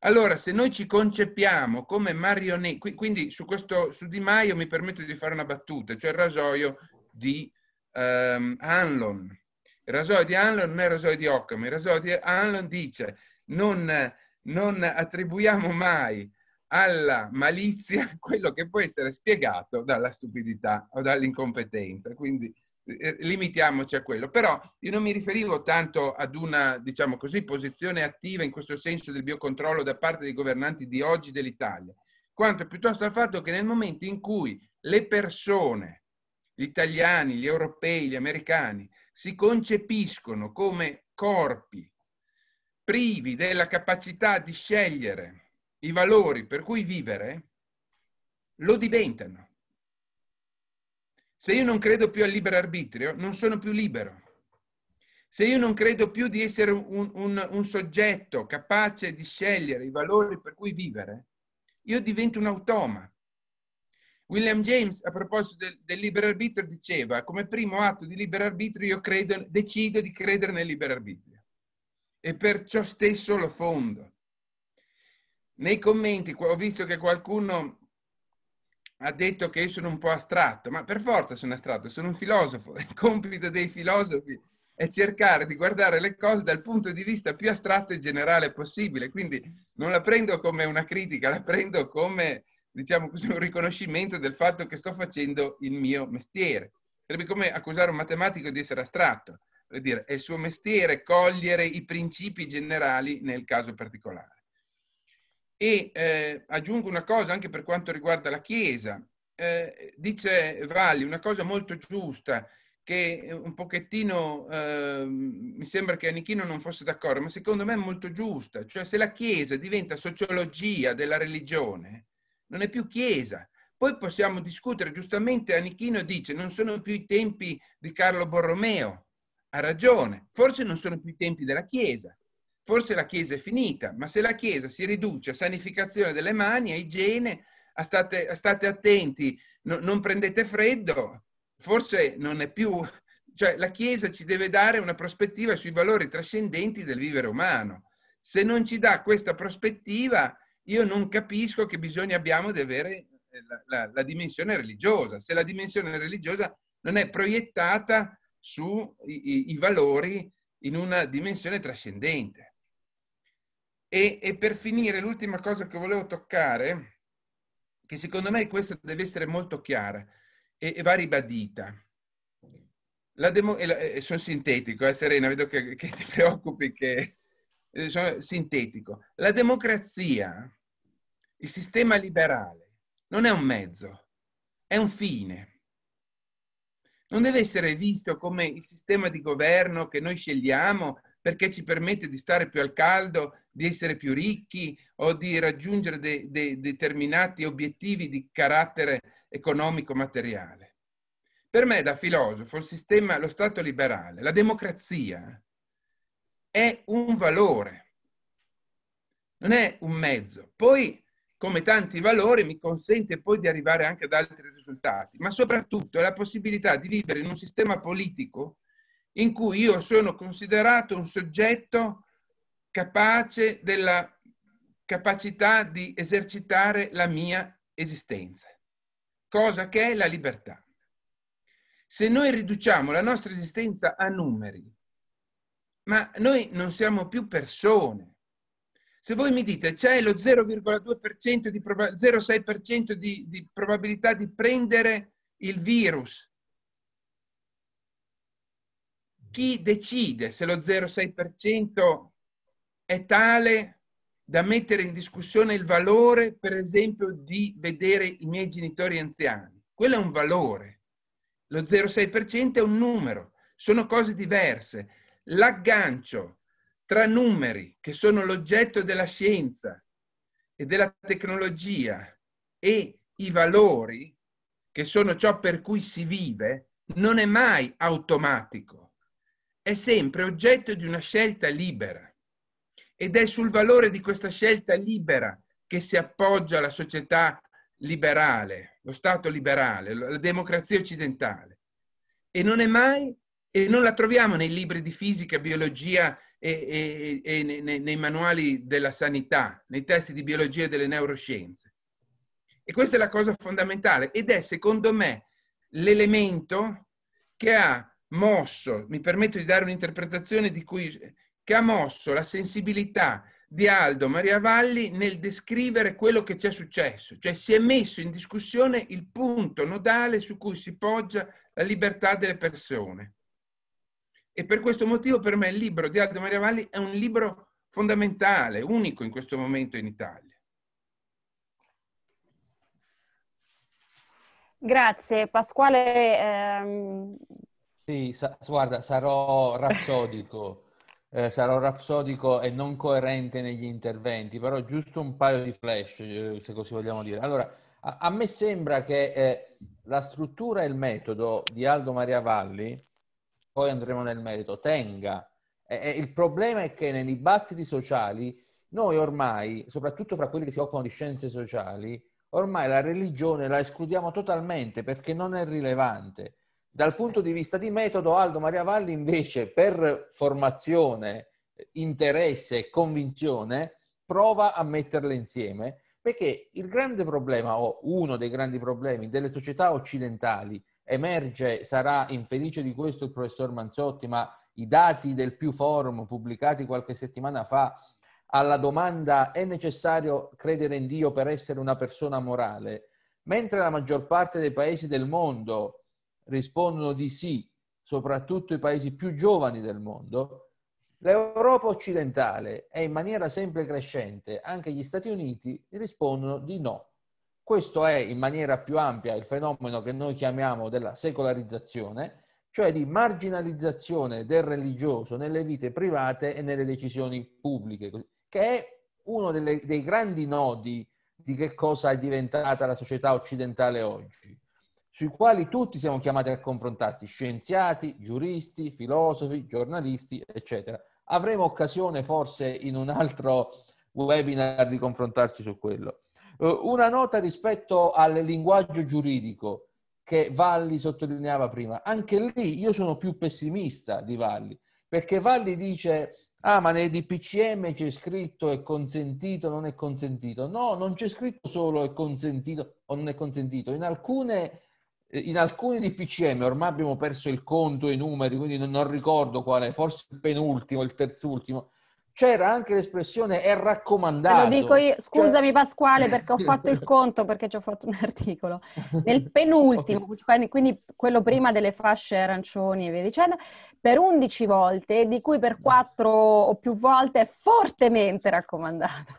Allora, se noi ci concepiamo come marionette, quindi su, questo, su Di Maio mi permetto di fare una battuta, cioè il rasoio di um, Hanlon. Il rasoio di Hanlon non è il rasoio di Occam, il rasoio di Hanlon dice non, non attribuiamo mai alla malizia [LAUGHS] quello che può essere spiegato dalla stupidità o dall'incompetenza. Quindi eh, limitiamoci a quello. Però io non mi riferivo tanto ad una, diciamo così, posizione attiva in questo senso del biocontrollo da parte dei governanti di oggi dell'Italia, quanto piuttosto al fatto che nel momento in cui le persone, gli italiani, gli europei, gli americani, si concepiscono come corpi privi della capacità di scegliere i valori per cui vivere, lo diventano. Se io non credo più al libero arbitrio, non sono più libero. Se io non credo più di essere un, un, un soggetto capace di scegliere i valori per cui vivere, io divento un automa. William James, a proposito del, del libero arbitrio, diceva, come primo atto di libero arbitrio io credo, decido di credere nel libero arbitrio e perciò stesso lo fondo. Nei commenti ho visto che qualcuno ha detto che io sono un po' astratto, ma per forza sono astratto, sono un filosofo. [LAUGHS] Il compito dei filosofi è cercare di guardare le cose dal punto di vista più astratto e generale possibile. Quindi non la prendo come una critica, la prendo come, diciamo [LAUGHS] un riconoscimento del fatto che sto facendo il mio mestiere. Sarebbe come accusare un matematico di essere astratto dire, è il suo mestiere cogliere i principi generali nel caso particolare. E eh, aggiungo una cosa anche per quanto riguarda la Chiesa. Eh, dice Valli una cosa molto giusta che un pochettino eh, mi sembra che Anichino non fosse d'accordo, ma secondo me è molto giusta. Cioè se la Chiesa diventa sociologia della religione, non è più Chiesa. Poi possiamo discutere, giustamente Anichino dice, non sono più i tempi di Carlo Borromeo, ha ragione, forse non sono più i tempi della Chiesa, forse la Chiesa è finita, ma se la Chiesa si riduce a sanificazione delle mani, a igiene, a state, a state attenti, no, non prendete freddo, forse non è più... Cioè la Chiesa ci deve dare una prospettiva sui valori trascendenti del vivere umano. Se non ci dà questa prospettiva, io non capisco che bisogno abbiamo di avere la, la, la dimensione religiosa. Se la dimensione religiosa non è proiettata sui i, valori in una dimensione trascendente. E, e, per finire, l'ultima cosa che volevo toccare che secondo me questa deve essere molto chiara e, e va ribadita. La demo, e, sono sintetico, eh, Serena, vedo che, che ti preoccupi che eh, sono sintetico. La democrazia, il sistema liberale, non è un mezzo, è un fine. Non deve essere visto come il sistema di governo che noi scegliamo perché ci permette di stare più al caldo, di essere più ricchi o di raggiungere de, de, determinati obiettivi di carattere economico-materiale. Per me, da filosofo, il sistema, lo Stato liberale, la democrazia è un valore, non è un mezzo. Poi, come tanti valori, mi consente poi di arrivare anche ad altri risultati, ma soprattutto è la possibilità di vivere in un sistema politico in cui io sono considerato un soggetto capace della capacità di esercitare la mia esistenza, cosa che è la libertà. Se noi riduciamo la nostra esistenza a numeri, ma noi non siamo più persone. Se voi mi dite c'è lo 0,2% di proba- 0,6% di, di probabilità di prendere il virus chi decide se lo 0,6% è tale da mettere in discussione il valore, per esempio, di vedere i miei genitori anziani. Quello è un valore. Lo 0,6% è un numero, sono cose diverse. L'aggancio tra numeri, che sono l'oggetto della scienza e della tecnologia, e i valori, che sono ciò per cui si vive, non è mai automatico è sempre oggetto di una scelta libera ed è sul valore di questa scelta libera che si appoggia la società liberale, lo Stato liberale, la democrazia occidentale. E non è mai, e non la troviamo nei libri di fisica, biologia e, e, e nei, nei, manuali della sanità, nei testi di biologia e delle neuroscienze. E questa è la cosa fondamentale ed è, secondo me, l'elemento che ha mosso, mi permetto di dare un'interpretazione di cui, che ha mosso la sensibilità di Aldo Maria Valli nel descrivere quello che ci è successo, cioè si è messo in discussione il punto nodale su cui si poggia la libertà delle persone. E per questo motivo per me il libro di Aldo Maria Valli è un libro fondamentale, unico in questo momento in Italia. Grazie Pasquale. Ehm, sì, sa- guarda, sarò rapsodico, [LAUGHS] eh, sarò rapsodico e non coerente negli interventi, però giusto un paio di flash, eh, se così vogliamo dire. Allora, a, a me sembra che eh, la struttura e il metodo di Aldo Maria Valli, poi andremo nel merito, tenga. E, il problema è che nei dibattiti sociali noi ormai, soprattutto fra quelli che si occupano di scienze sociali, ormai la religione la escludiamo totalmente perché non è rilevante. Dal punto di vista di metodo, Aldo Maria Valli invece per formazione, interesse e convinzione prova a metterle insieme perché il grande problema o uno dei grandi problemi delle società occidentali emerge, sarà infelice di questo il professor Manzotti, ma i dati del più forum pubblicati qualche settimana fa alla domanda è necessario credere in Dio per essere una persona morale, mentre la maggior parte dei paesi del mondo rispondono di sì, soprattutto i paesi più giovani del mondo, l'Europa occidentale e in maniera sempre crescente anche gli Stati Uniti rispondono di no. Questo è in maniera più ampia il fenomeno che noi chiamiamo della secolarizzazione, cioè di marginalizzazione del religioso nelle vite private e nelle decisioni pubbliche, che è uno delle, dei grandi nodi di che cosa è diventata la società occidentale oggi sui quali tutti siamo chiamati a confrontarsi, scienziati, giuristi, filosofi, giornalisti, eccetera. Avremo occasione forse in un altro webinar di confrontarci su quello. Uh, una nota rispetto al linguaggio giuridico che Valli sottolineava prima. Anche lì io sono più pessimista di Valli, perché Valli dice ah ma nel DPCM c'è scritto è consentito, non è consentito. No, non c'è scritto solo è consentito o non è consentito. In alcune in alcuni di PCM ormai abbiamo perso il conto e i numeri, quindi non, ricordo qual è, forse il penultimo, il terzultimo, c'era anche l'espressione è raccomandato. Te lo dico io, cioè scusami cioè... Pasquale [LAUGHS] perché ho fatto il conto perché ci ho fatto un [LAUGHS] articolo. Nel [LAUGHS] penultimo, quindi quello prima delle fasce arancioni e via dicendo, per 11 volte, di cui per 4 o più volte è fortemente raccomandato.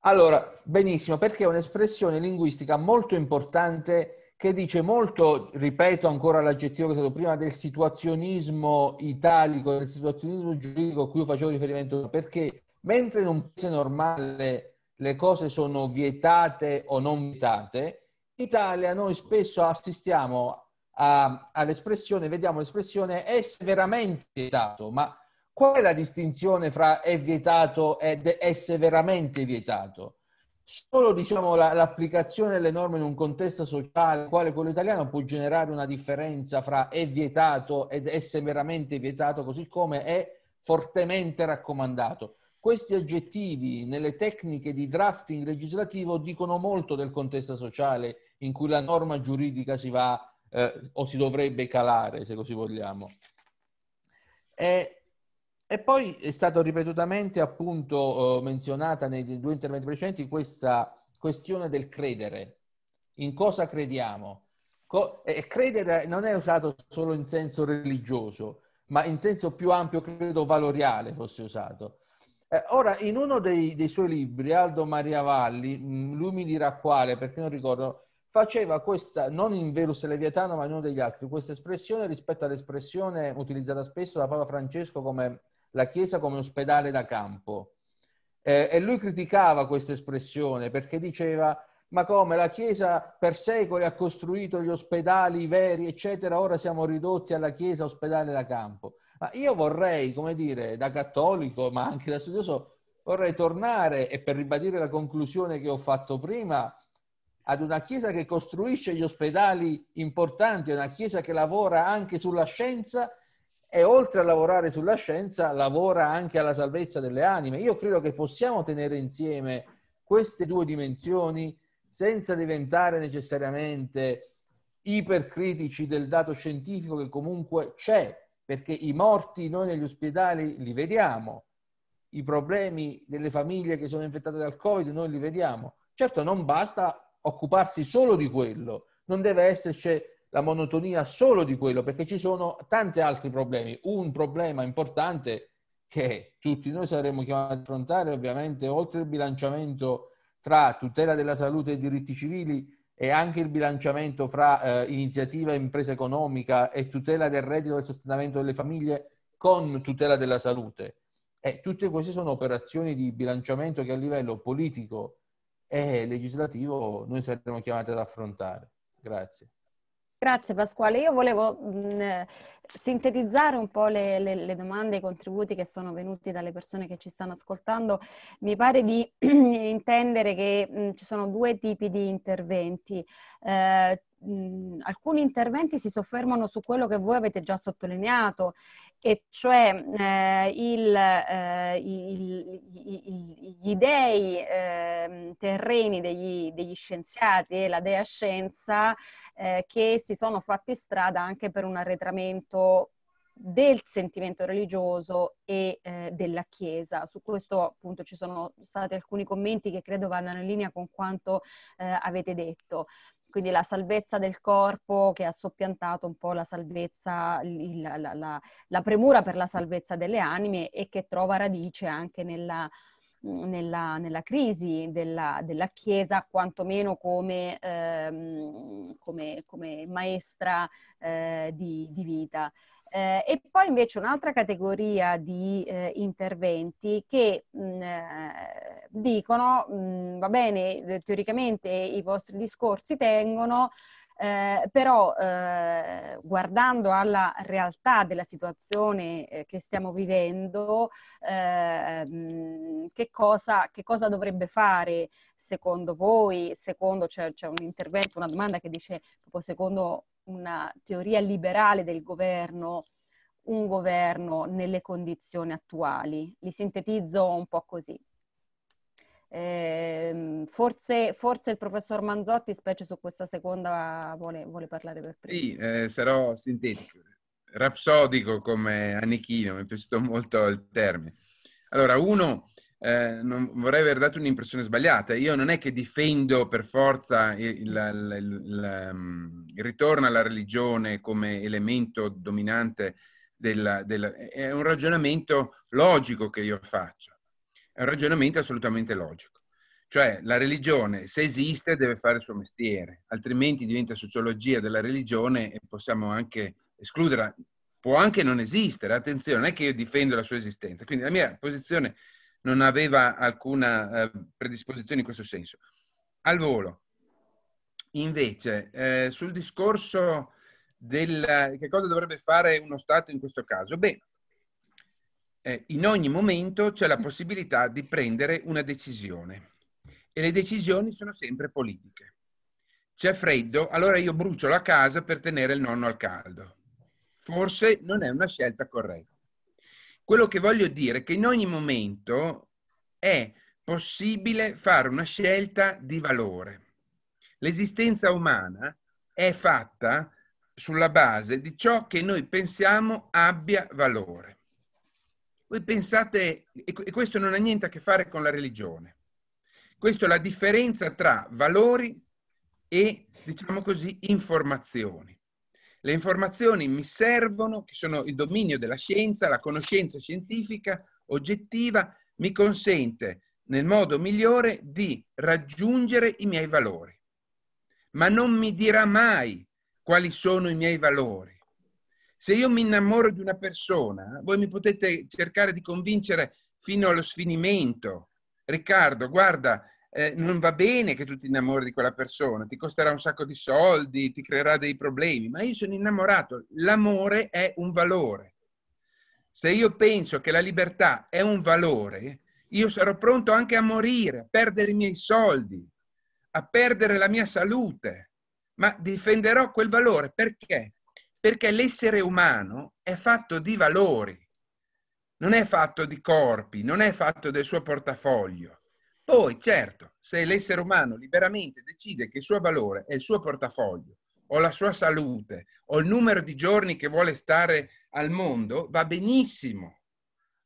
Allora, benissimo, perché è un'espressione linguistica molto importante che dice molto, ripeto ancora l'aggettivo che è stato prima, del situazionismo italico, del situazionismo giuridico a cui facevo riferimento, perché mentre in un paese normale le cose sono vietate o non vietate, in Italia noi spesso assistiamo a, all'espressione, vediamo l'espressione è severamente vietato, ma qual è la distinzione fra è vietato ed è severamente vietato? Solo diciamo, la, l'applicazione delle norme in un contesto sociale quale quello italiano può generare una differenza fra è vietato ed è severamente vietato, così come è fortemente raccomandato. Questi aggettivi nelle tecniche di drafting legislativo dicono molto del contesto sociale in cui la norma giuridica si va eh, o si dovrebbe calare, se così vogliamo. E e poi è stata ripetutamente appunto eh, menzionata nei due interventi precedenti questa questione del credere. In cosa crediamo? Co- e credere non è usato solo in senso religioso, ma in senso più ampio, credo valoriale fosse usato. Eh, ora, in uno dei, dei, suoi libri, Aldo Maria Valli, mm, lui mi dirà quale, perché non ricordo, faceva questa, non in Verus Leviatano, ma in uno degli altri, questa espressione rispetto all'espressione utilizzata spesso da Papa Francesco come la Chiesa come ospedale da campo. Eh, e lui criticava questa espressione perché diceva ma come la Chiesa per secoli ha costruito gli ospedali veri, eccetera, ora siamo ridotti alla Chiesa ospedale da campo. Ma io vorrei, come dire, da cattolico, ma anche da studioso, vorrei tornare, e per ribadire la conclusione che ho fatto prima, ad una Chiesa che costruisce gli ospedali importanti, una Chiesa che lavora anche sulla scienza e oltre a lavorare sulla scienza lavora anche alla salvezza delle anime. Io credo che possiamo tenere insieme queste due dimensioni senza diventare necessariamente ipercritici del dato scientifico che comunque c'è, perché i morti noi negli ospedali li vediamo, i problemi delle famiglie che sono infettate dal Covid noi li vediamo. Certo non basta occuparsi solo di quello, non deve esserci la monotonia solo di quello, perché ci sono tanti altri problemi. Un problema importante che tutti noi saremmo chiamati ad affrontare, ovviamente, oltre il bilanciamento tra tutela della salute e diritti civili e anche il bilanciamento fra eh, iniziativa impresa economica e tutela del reddito e del sostentamento delle famiglie con tutela della salute. E tutte queste sono operazioni di bilanciamento che a livello politico e legislativo noi saremo chiamati ad affrontare. Grazie. Grazie Pasquale. Io volevo mh, eh, sintetizzare un po' le, le, le, domande i contributi che sono venuti dalle persone che ci stanno ascoltando. Mi pare di [CLEARS THROAT] intendere che mh, ci sono due tipi di interventi. Eh, mh, alcuni interventi si soffermano su quello che voi avete già sottolineato, e cioè eh, il, eh, il, il, gli dei eh, terreni degli, degli, scienziati e la dea scienza eh, che si sono fatti strada anche per un arretramento del sentimento religioso e eh, della Chiesa. Su questo appunto ci sono stati alcuni commenti che credo vadano in linea con quanto eh, avete detto quindi la salvezza del corpo che ha soppiantato un po' la salvezza, il, la, la, la, premura per la salvezza delle anime e che trova radice anche nella, nella, nella crisi della, della, Chiesa, quantomeno come, ehm, come, come maestra eh, di, di, vita. Eh, e poi invece un'altra categoria di eh, interventi che mh, mm, eh, dicono, mh, mm, va bene, eh, teoricamente i vostri discorsi tengono, eh, però eh, guardando alla realtà della situazione eh, che stiamo vivendo, eh, che, cosa, che, cosa, dovrebbe fare secondo voi? Secondo, c'è, c'è un intervento, una domanda che dice proprio secondo una teoria liberale del governo, un governo nelle condizioni attuali. Li sintetizzo un po' così. Eh, forse, forse, il professor Manzotti, specie su questa seconda, vuole, vuole parlare per primo. Sì, eh, sarò sintetico. Rapsodico come Anichino, mi è piaciuto molto il termine. Allora, uno, eh, non vorrei aver dato un'impressione sbagliata. Io non è che difendo per forza il, il, il, il, mm, ritorno alla religione come elemento dominante del, del... È un ragionamento logico che io faccio. È un ragionamento assolutamente logico. Cioè la religione, se esiste, deve fare il suo mestiere, altrimenti diventa sociologia della religione e possiamo anche escluderla. Può anche non esistere, attenzione, non è che io difendo la sua esistenza. Quindi la mia posizione non aveva alcuna eh, predisposizione in questo senso. Al volo, invece, eh, sul discorso del che cosa dovrebbe fare uno Stato in questo caso, beh, eh, in ogni momento c'è la possibilità di prendere una decisione e le decisioni sono sempre politiche. C'è freddo, allora io brucio la casa per tenere il nonno al caldo. Forse non è una scelta corretta. Quello che voglio dire è che in ogni momento è possibile fare una scelta di valore. L'esistenza umana è fatta sulla base di ciò che noi pensiamo abbia valore. Voi pensate, e questo non ha niente a che fare con la religione, questa è la differenza tra valori e, diciamo così, informazioni. Le informazioni mi servono, che sono il dominio della scienza, la conoscenza scientifica oggettiva, mi consente nel modo migliore di raggiungere i miei valori. Ma non mi dirà mai quali sono i miei valori. Se io mi innamoro di una persona, voi mi potete cercare di convincere fino allo sfinimento. Riccardo, guarda, eh, non va bene che tu ti innamori di quella persona, ti costerà un sacco di soldi, ti creerà dei problemi, ma io sono innamorato. L'amore è un valore. Se io penso che la libertà è un valore, io sarò pronto anche a morire, a perdere i miei soldi, a perdere la mia salute, ma difenderò quel valore perché? Perché l'essere umano è fatto di valori, non è fatto di corpi, non è fatto del suo portafoglio. Poi, certo, se l'essere umano liberamente decide che il suo valore è il suo portafoglio, o la sua salute, o il numero di giorni che vuole stare al mondo, va benissimo.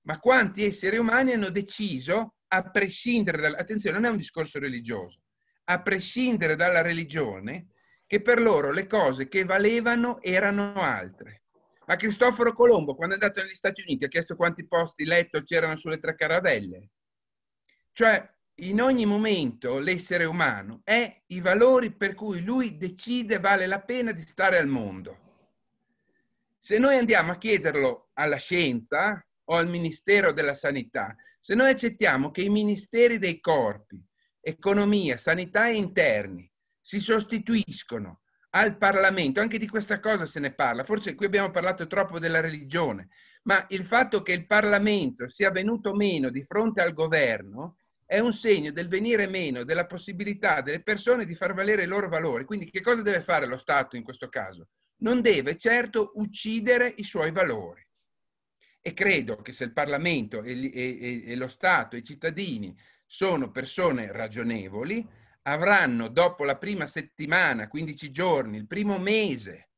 Ma quanti esseri umani hanno deciso, a prescindere dalla... Attenzione, non è un discorso religioso, a prescindere dalla religione, che per loro le cose che valevano erano altre. Ma Cristoforo Colombo, quando è andato negli Stati Uniti, ha chiesto quanti posti letto c'erano sulle tre caravelle. Cioè, in ogni momento l'essere umano è i valori per cui lui decide vale la pena di stare al mondo. Se noi andiamo a chiederlo alla scienza o al Ministero della Sanità, se noi accettiamo che i ministeri dei corpi, economia, sanità e interni si sostituiscono al Parlamento, anche di questa cosa se ne parla, forse qui abbiamo parlato troppo della religione, ma il fatto che il Parlamento sia venuto meno di fronte al governo è un segno del venire meno della possibilità delle persone di far valere i loro valori. Quindi che cosa deve fare lo Stato in questo caso? Non deve certo uccidere i suoi valori. E credo che se il Parlamento e, e, e lo Stato, i cittadini, sono persone ragionevoli, avranno dopo la prima settimana, 15 giorni, il primo mese,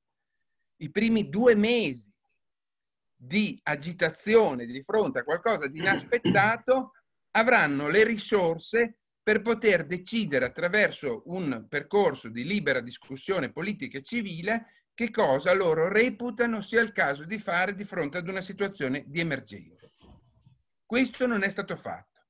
i primi due mesi di agitazione di fronte a qualcosa di inaspettato, avranno le risorse per poter decidere attraverso un percorso di libera discussione politica e civile che cosa loro reputano sia il caso di fare di fronte ad una situazione di emergenza. Questo non è stato fatto.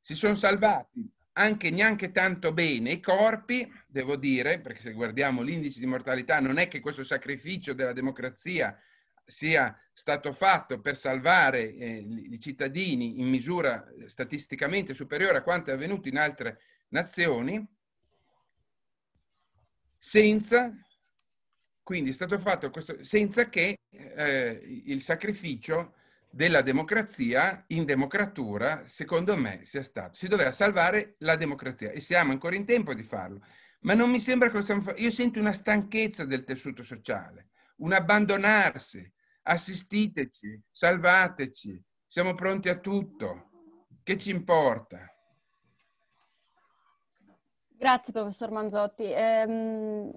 Si sono salvati anche neanche tanto bene i corpi, devo dire, perché se guardiamo l'indice di mortalità non è che questo sacrificio della democrazia sia stato fatto per salvare eh, i cittadini in misura statisticamente superiore a quanto è avvenuto in altre nazioni, senza, quindi è stato fatto questo, senza che eh, il sacrificio della democrazia in democratura, secondo me, sia stato. Si doveva salvare la democrazia e siamo ancora in tempo di farlo. Ma non mi sembra che lo stiamo facendo. Io sento una stanchezza del tessuto sociale, un abbandonarsi, assistiteci, salvateci, siamo pronti a tutto. Che ci importa? Grazie professor Manzotti. Ehm,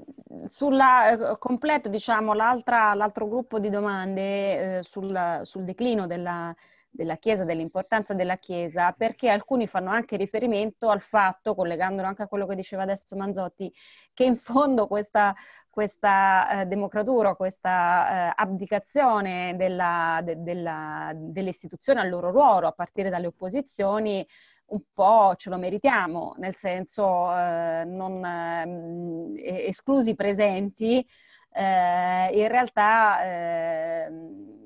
sulla, eh, completo diciamo, l'altro gruppo di domande eh, sul, sul, declino della, della Chiesa, dell'importanza della Chiesa, perché alcuni fanno anche riferimento al fatto, collegandolo anche a quello che diceva adesso Manzotti, che in fondo questa, questa eh, democratura, questa eh, abdicazione della, de, della, delle istituzioni al loro ruolo, a partire dalle opposizioni, un po' ce lo meritiamo, nel senso eh, non eh, esclusi presenti, eh, in realtà ehm,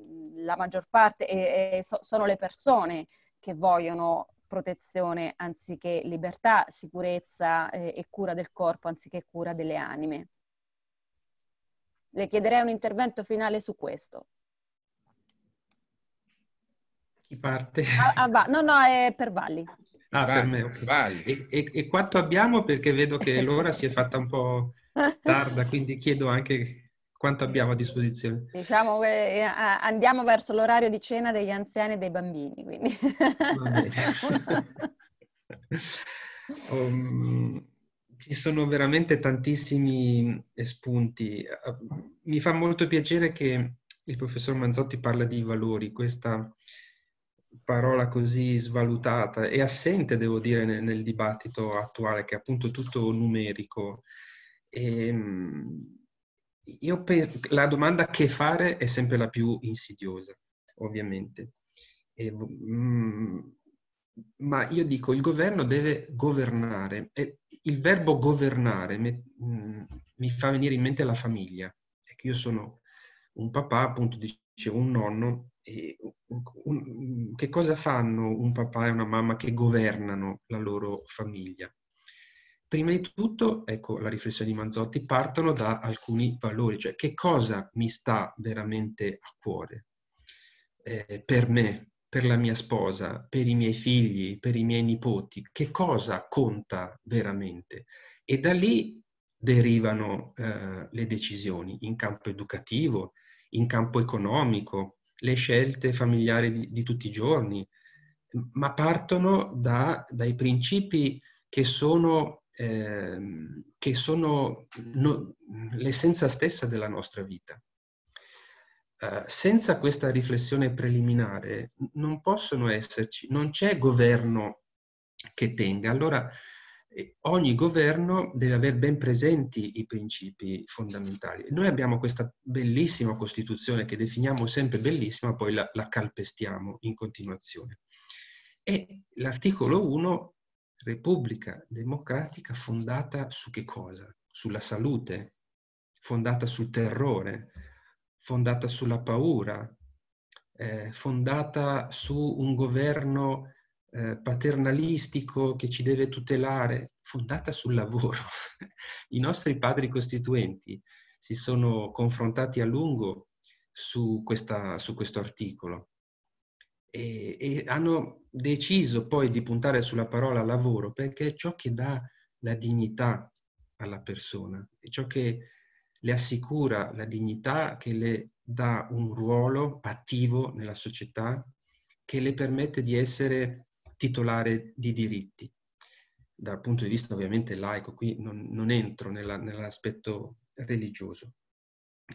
la maggior parte e, e so, sono le persone che vogliono protezione anziché libertà, sicurezza eh, e cura del corpo anziché cura delle anime. Le chiederei un intervento finale su questo. Chi parte? Ah, ah, no, no, è per Valli. Ah, Valli, per me, okay. e, e, e, quanto abbiamo? Perché vedo che l'ora si è fatta un po' [LAUGHS] tarda, quindi chiedo anche quanto abbiamo a disposizione. Diciamo che eh, andiamo verso l'orario di cena degli anziani e dei bambini, quindi... Va bene. um, [LAUGHS] ci sono veramente tantissimi spunti. Mi fa molto piacere che il professor Manzotti parla di valori, questa parola così svalutata e assente, devo dire, nel, nel dibattito attuale, che è appunto tutto numerico. E, ehm, io penso, la domanda che fare è sempre la più insidiosa, ovviamente. E, mm, ma io dico, il governo deve governare. E il verbo governare me, mm, mi fa venire in mente la famiglia. Io sono un papà, appunto, dicevo, un nonno, e un, che cosa fanno un papà e una mamma che governano la loro famiglia? Prima di tutto, ecco la riflessione di Manzotti, partono da alcuni valori, cioè che cosa mi sta veramente a cuore eh, per me, per la mia sposa, per i miei figli, per i miei nipoti, che cosa conta veramente? E da lì derivano eh, le decisioni in campo educativo, in campo economico, le scelte familiari di, di tutti i giorni, ma partono da, dai principi che sono, eh, che sono no, l'essenza stessa della nostra vita. Uh, senza questa riflessione preliminare non possono esserci, non c'è governo che tenga. Allora ogni governo deve avere ben presenti i principi fondamentali. Noi abbiamo questa bellissima Costituzione che definiamo sempre bellissima, poi la, la calpestiamo in continuazione. E l'articolo 1, Repubblica democratica fondata su che cosa? Sulla salute, fondata sul terrore, fondata sulla paura, eh, fondata su un governo eh, paternalistico che ci deve tutelare, fondata sul lavoro. [LAUGHS] I nostri padri costituenti si sono confrontati a lungo su, questa, su questo articolo e, e, hanno deciso poi di puntare sulla parola lavoro perché è ciò che dà la dignità alla persona, è ciò che le assicura la dignità, che le dà un ruolo attivo nella società, che le permette di essere titolare di diritti. Dal punto di vista ovviamente laico, qui non, non entro nella, nell'aspetto religioso.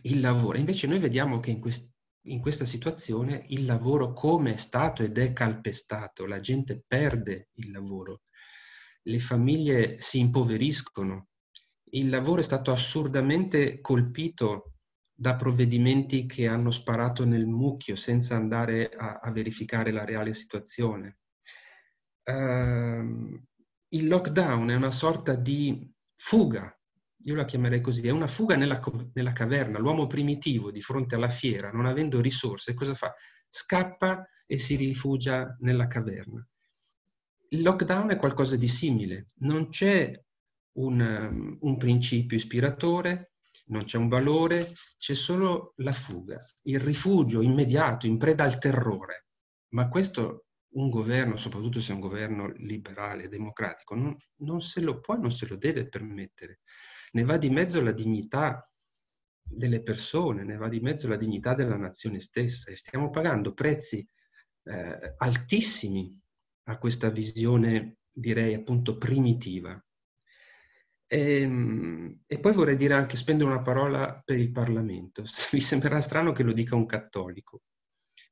Il lavoro, invece noi vediamo che in, quest, in questa situazione il lavoro come è stato ed è calpestato, la gente perde il lavoro, le famiglie si impoveriscono, il lavoro è stato assurdamente colpito da provvedimenti che hanno sparato nel mucchio senza andare a, a verificare la reale situazione. Uh, il lockdown è una sorta di fuga, io la chiamerei così, è una fuga nella, nella caverna. L'uomo primitivo di fronte alla fiera, non avendo risorse, cosa fa? Scappa e si rifugia nella caverna. Il lockdown è qualcosa di simile, non c'è un, un principio ispiratore, non c'è un valore, c'è solo la fuga, il rifugio immediato in preda al terrore. Ma questo un governo, soprattutto se è un governo liberale, democratico, non, non se lo può e non se lo deve permettere. Ne va di mezzo la dignità delle persone, ne va di mezzo la dignità della nazione stessa e stiamo pagando prezzi eh, altissimi a questa visione, direi appunto, primitiva. E, ehm, e, poi vorrei dire anche, spendere una parola per il Parlamento. [LAUGHS] Mi sembrerà strano che lo dica un cattolico,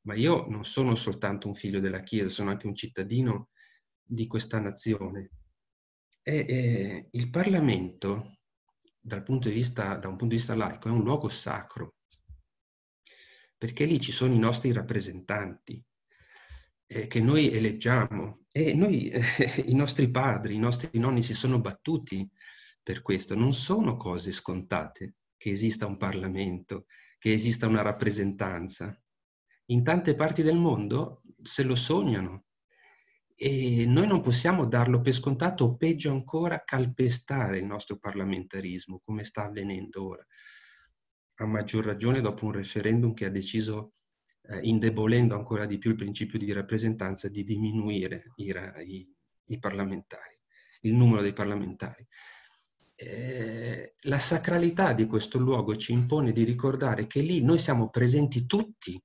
ma io non sono soltanto un figlio della Chiesa, sono anche un cittadino di questa nazione. E, e il Parlamento, dal punto di vista, da un punto di vista laico, è un luogo sacro, perché lì ci sono i nostri rappresentanti eh, che noi eleggiamo e noi, eh, [LAUGHS] i nostri padri, i nostri nonni si sono battuti per questo. Non sono cose scontate che esista un Parlamento, che esista una rappresentanza. In tante parti del mondo se lo sognano e noi non possiamo darlo per scontato o peggio ancora calpestare il nostro parlamentarismo come sta avvenendo ora. A maggior ragione dopo un referendum che ha deciso, eh, indebolendo ancora di più il principio di rappresentanza, di diminuire i, i, i parlamentari, il numero dei parlamentari. Eh, la sacralità di questo luogo ci impone di ricordare che lì noi siamo presenti tutti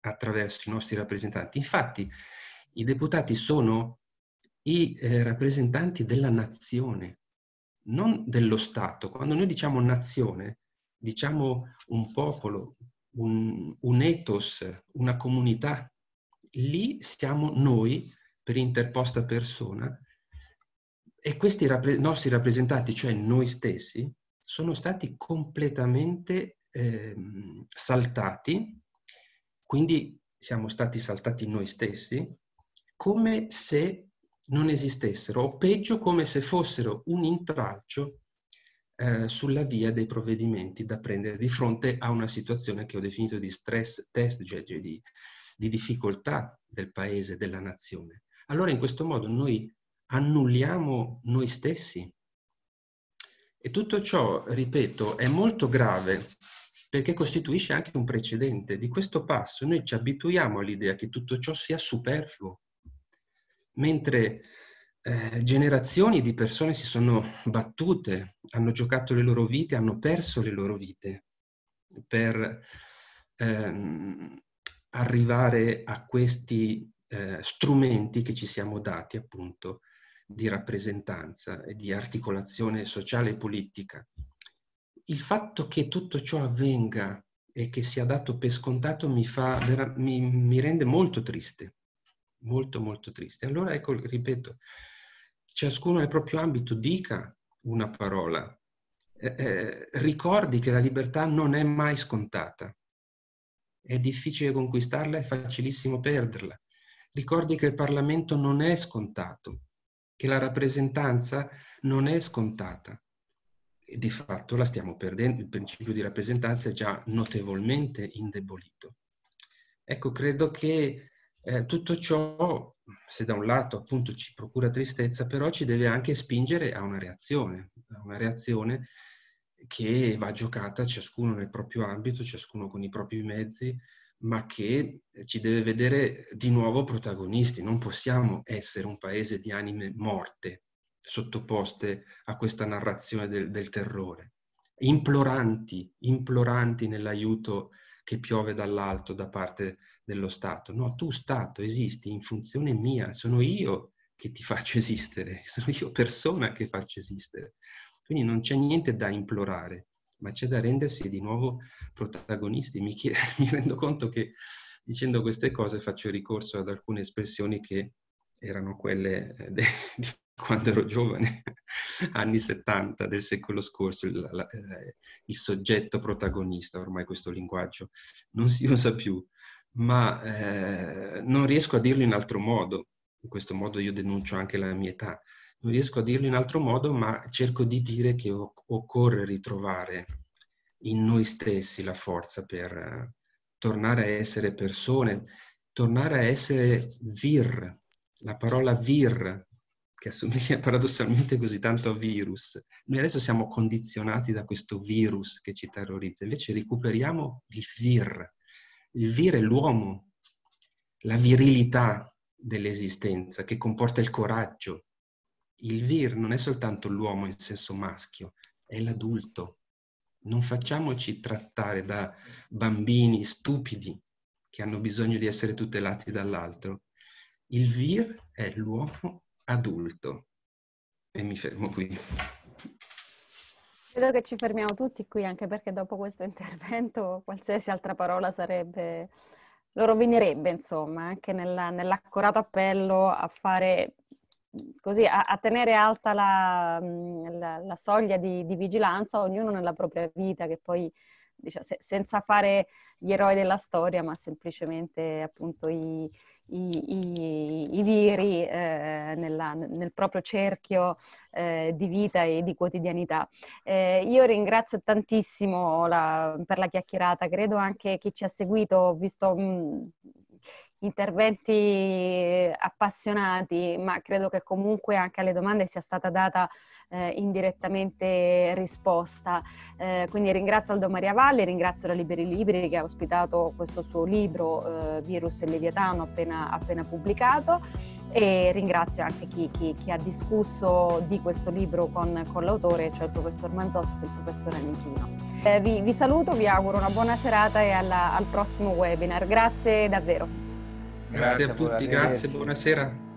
attraverso i nostri rappresentanti. Infatti i deputati sono i eh, rappresentanti della nazione, non dello Stato. Quando noi diciamo nazione, diciamo un popolo, un, un ethos, una comunità. Lì siamo noi per interposta persona e questi rappre- nostri rappresentanti, cioè noi stessi, sono stati completamente eh, saltati, quindi siamo stati saltati noi stessi, come se non esistessero, o peggio come se fossero un intralcio eh, sulla via dei provvedimenti da prendere di fronte a una situazione che ho definito di stress test, cioè di, di difficoltà del paese, della nazione. Allora in questo modo noi annulliamo noi stessi. E tutto ciò, ripeto, è molto grave perché costituisce anche un precedente. Di questo passo noi ci abituiamo all'idea che tutto ciò sia superfluo, mentre eh, generazioni di persone si sono battute, hanno giocato le loro vite, hanno perso le loro vite per ehm, arrivare a questi eh, strumenti che ci siamo dati appunto di rappresentanza e di articolazione sociale e politica. Il fatto che tutto ciò avvenga e che sia dato per scontato mi, fa, mi, mi rende molto triste, molto molto triste. Allora ecco, ripeto, ciascuno nel proprio ambito dica una parola, eh, eh, ricordi che la libertà non è mai scontata, è difficile conquistarla, è facilissimo perderla. Ricordi che il Parlamento non è scontato, che la rappresentanza non è scontata. E di fatto la stiamo perdendo, il principio di rappresentanza è già notevolmente indebolito. Ecco, credo che eh, tutto ciò, se da un lato appunto ci procura tristezza, però ci deve anche spingere a una reazione, a una reazione che va giocata ciascuno nel proprio ambito, ciascuno con i propri mezzi, ma che ci deve vedere di nuovo protagonisti. Non possiamo essere un paese di anime morte sottoposte a questa narrazione del, del terrore, imploranti, imploranti nell'aiuto che piove dall'alto da parte dello Stato. No, tu Stato esisti in funzione mia, sono io che ti [LAUGHS] faccio esistere, sono io persona che faccio esistere. Quindi non c'è niente da implorare, ma c'è da rendersi di nuovo protagonisti. Mi, chied- [LAUGHS] mi rendo conto che dicendo queste cose faccio ricorso ad alcune espressioni che erano quelle eh, de- [LAUGHS] di quando ero giovane, anni 70 del secolo scorso, il, la, eh, il, soggetto protagonista, ormai questo linguaggio non si usa più, ma eh, non riesco a dirlo in altro modo. In questo modo io denuncio anche la mia età non riesco a dirlo in altro modo, ma cerco di dire che occorre ritrovare in noi stessi la forza per eh, tornare a essere persone, tornare a essere vir, la parola vir, che assomiglia [LAUGHS] paradossalmente così tanto a virus. Noi adesso siamo condizionati da questo virus che ci terrorizza, invece recuperiamo il vir. Il vir è l'uomo, la virilità dell'esistenza che comporta il coraggio, il vir non è soltanto l'uomo in senso maschio, è l'adulto. Non facciamoci trattare da bambini stupidi che hanno bisogno di essere tutelati dall'altro. Il vir è l'uomo adulto. E mi fermo qui. Credo che ci fermiamo tutti qui, anche perché dopo questo [LAUGHS] intervento qualsiasi altra parola sarebbe lo rovinerebbe, insomma, anche nella, nell'accorato appello a fare così, a, a tenere alta la, la, la soglia di, di, vigilanza, ognuno nella propria vita, che poi diciamo, se, senza fare gli eroi della storia, ma semplicemente appunto i, i, i, i viri eh, nella, nel proprio cerchio eh, di vita e di quotidianità. Eh, io ringrazio tantissimo la, per la chiacchierata, credo anche chi ci ha seguito, ho visto mh, interventi appassionati, ma credo che comunque anche alle domande sia stata data eh, indirettamente risposta. Eh, quindi ringrazio Aldo Maria Valli, ringrazio la Liberi Libri che ha ospitato questo suo libro eh, Virus e Leviatano appena, appena, pubblicato e ringrazio anche chi, chi, chi, ha discusso di questo libro con, con l'autore, cioè il professor Manzotti e il professor Anichino. Eh, vi, vi, saluto, vi auguro una buona serata e alla, al prossimo webinar. Grazie davvero. Grazie, grazie a tutti, grazie, buonasera.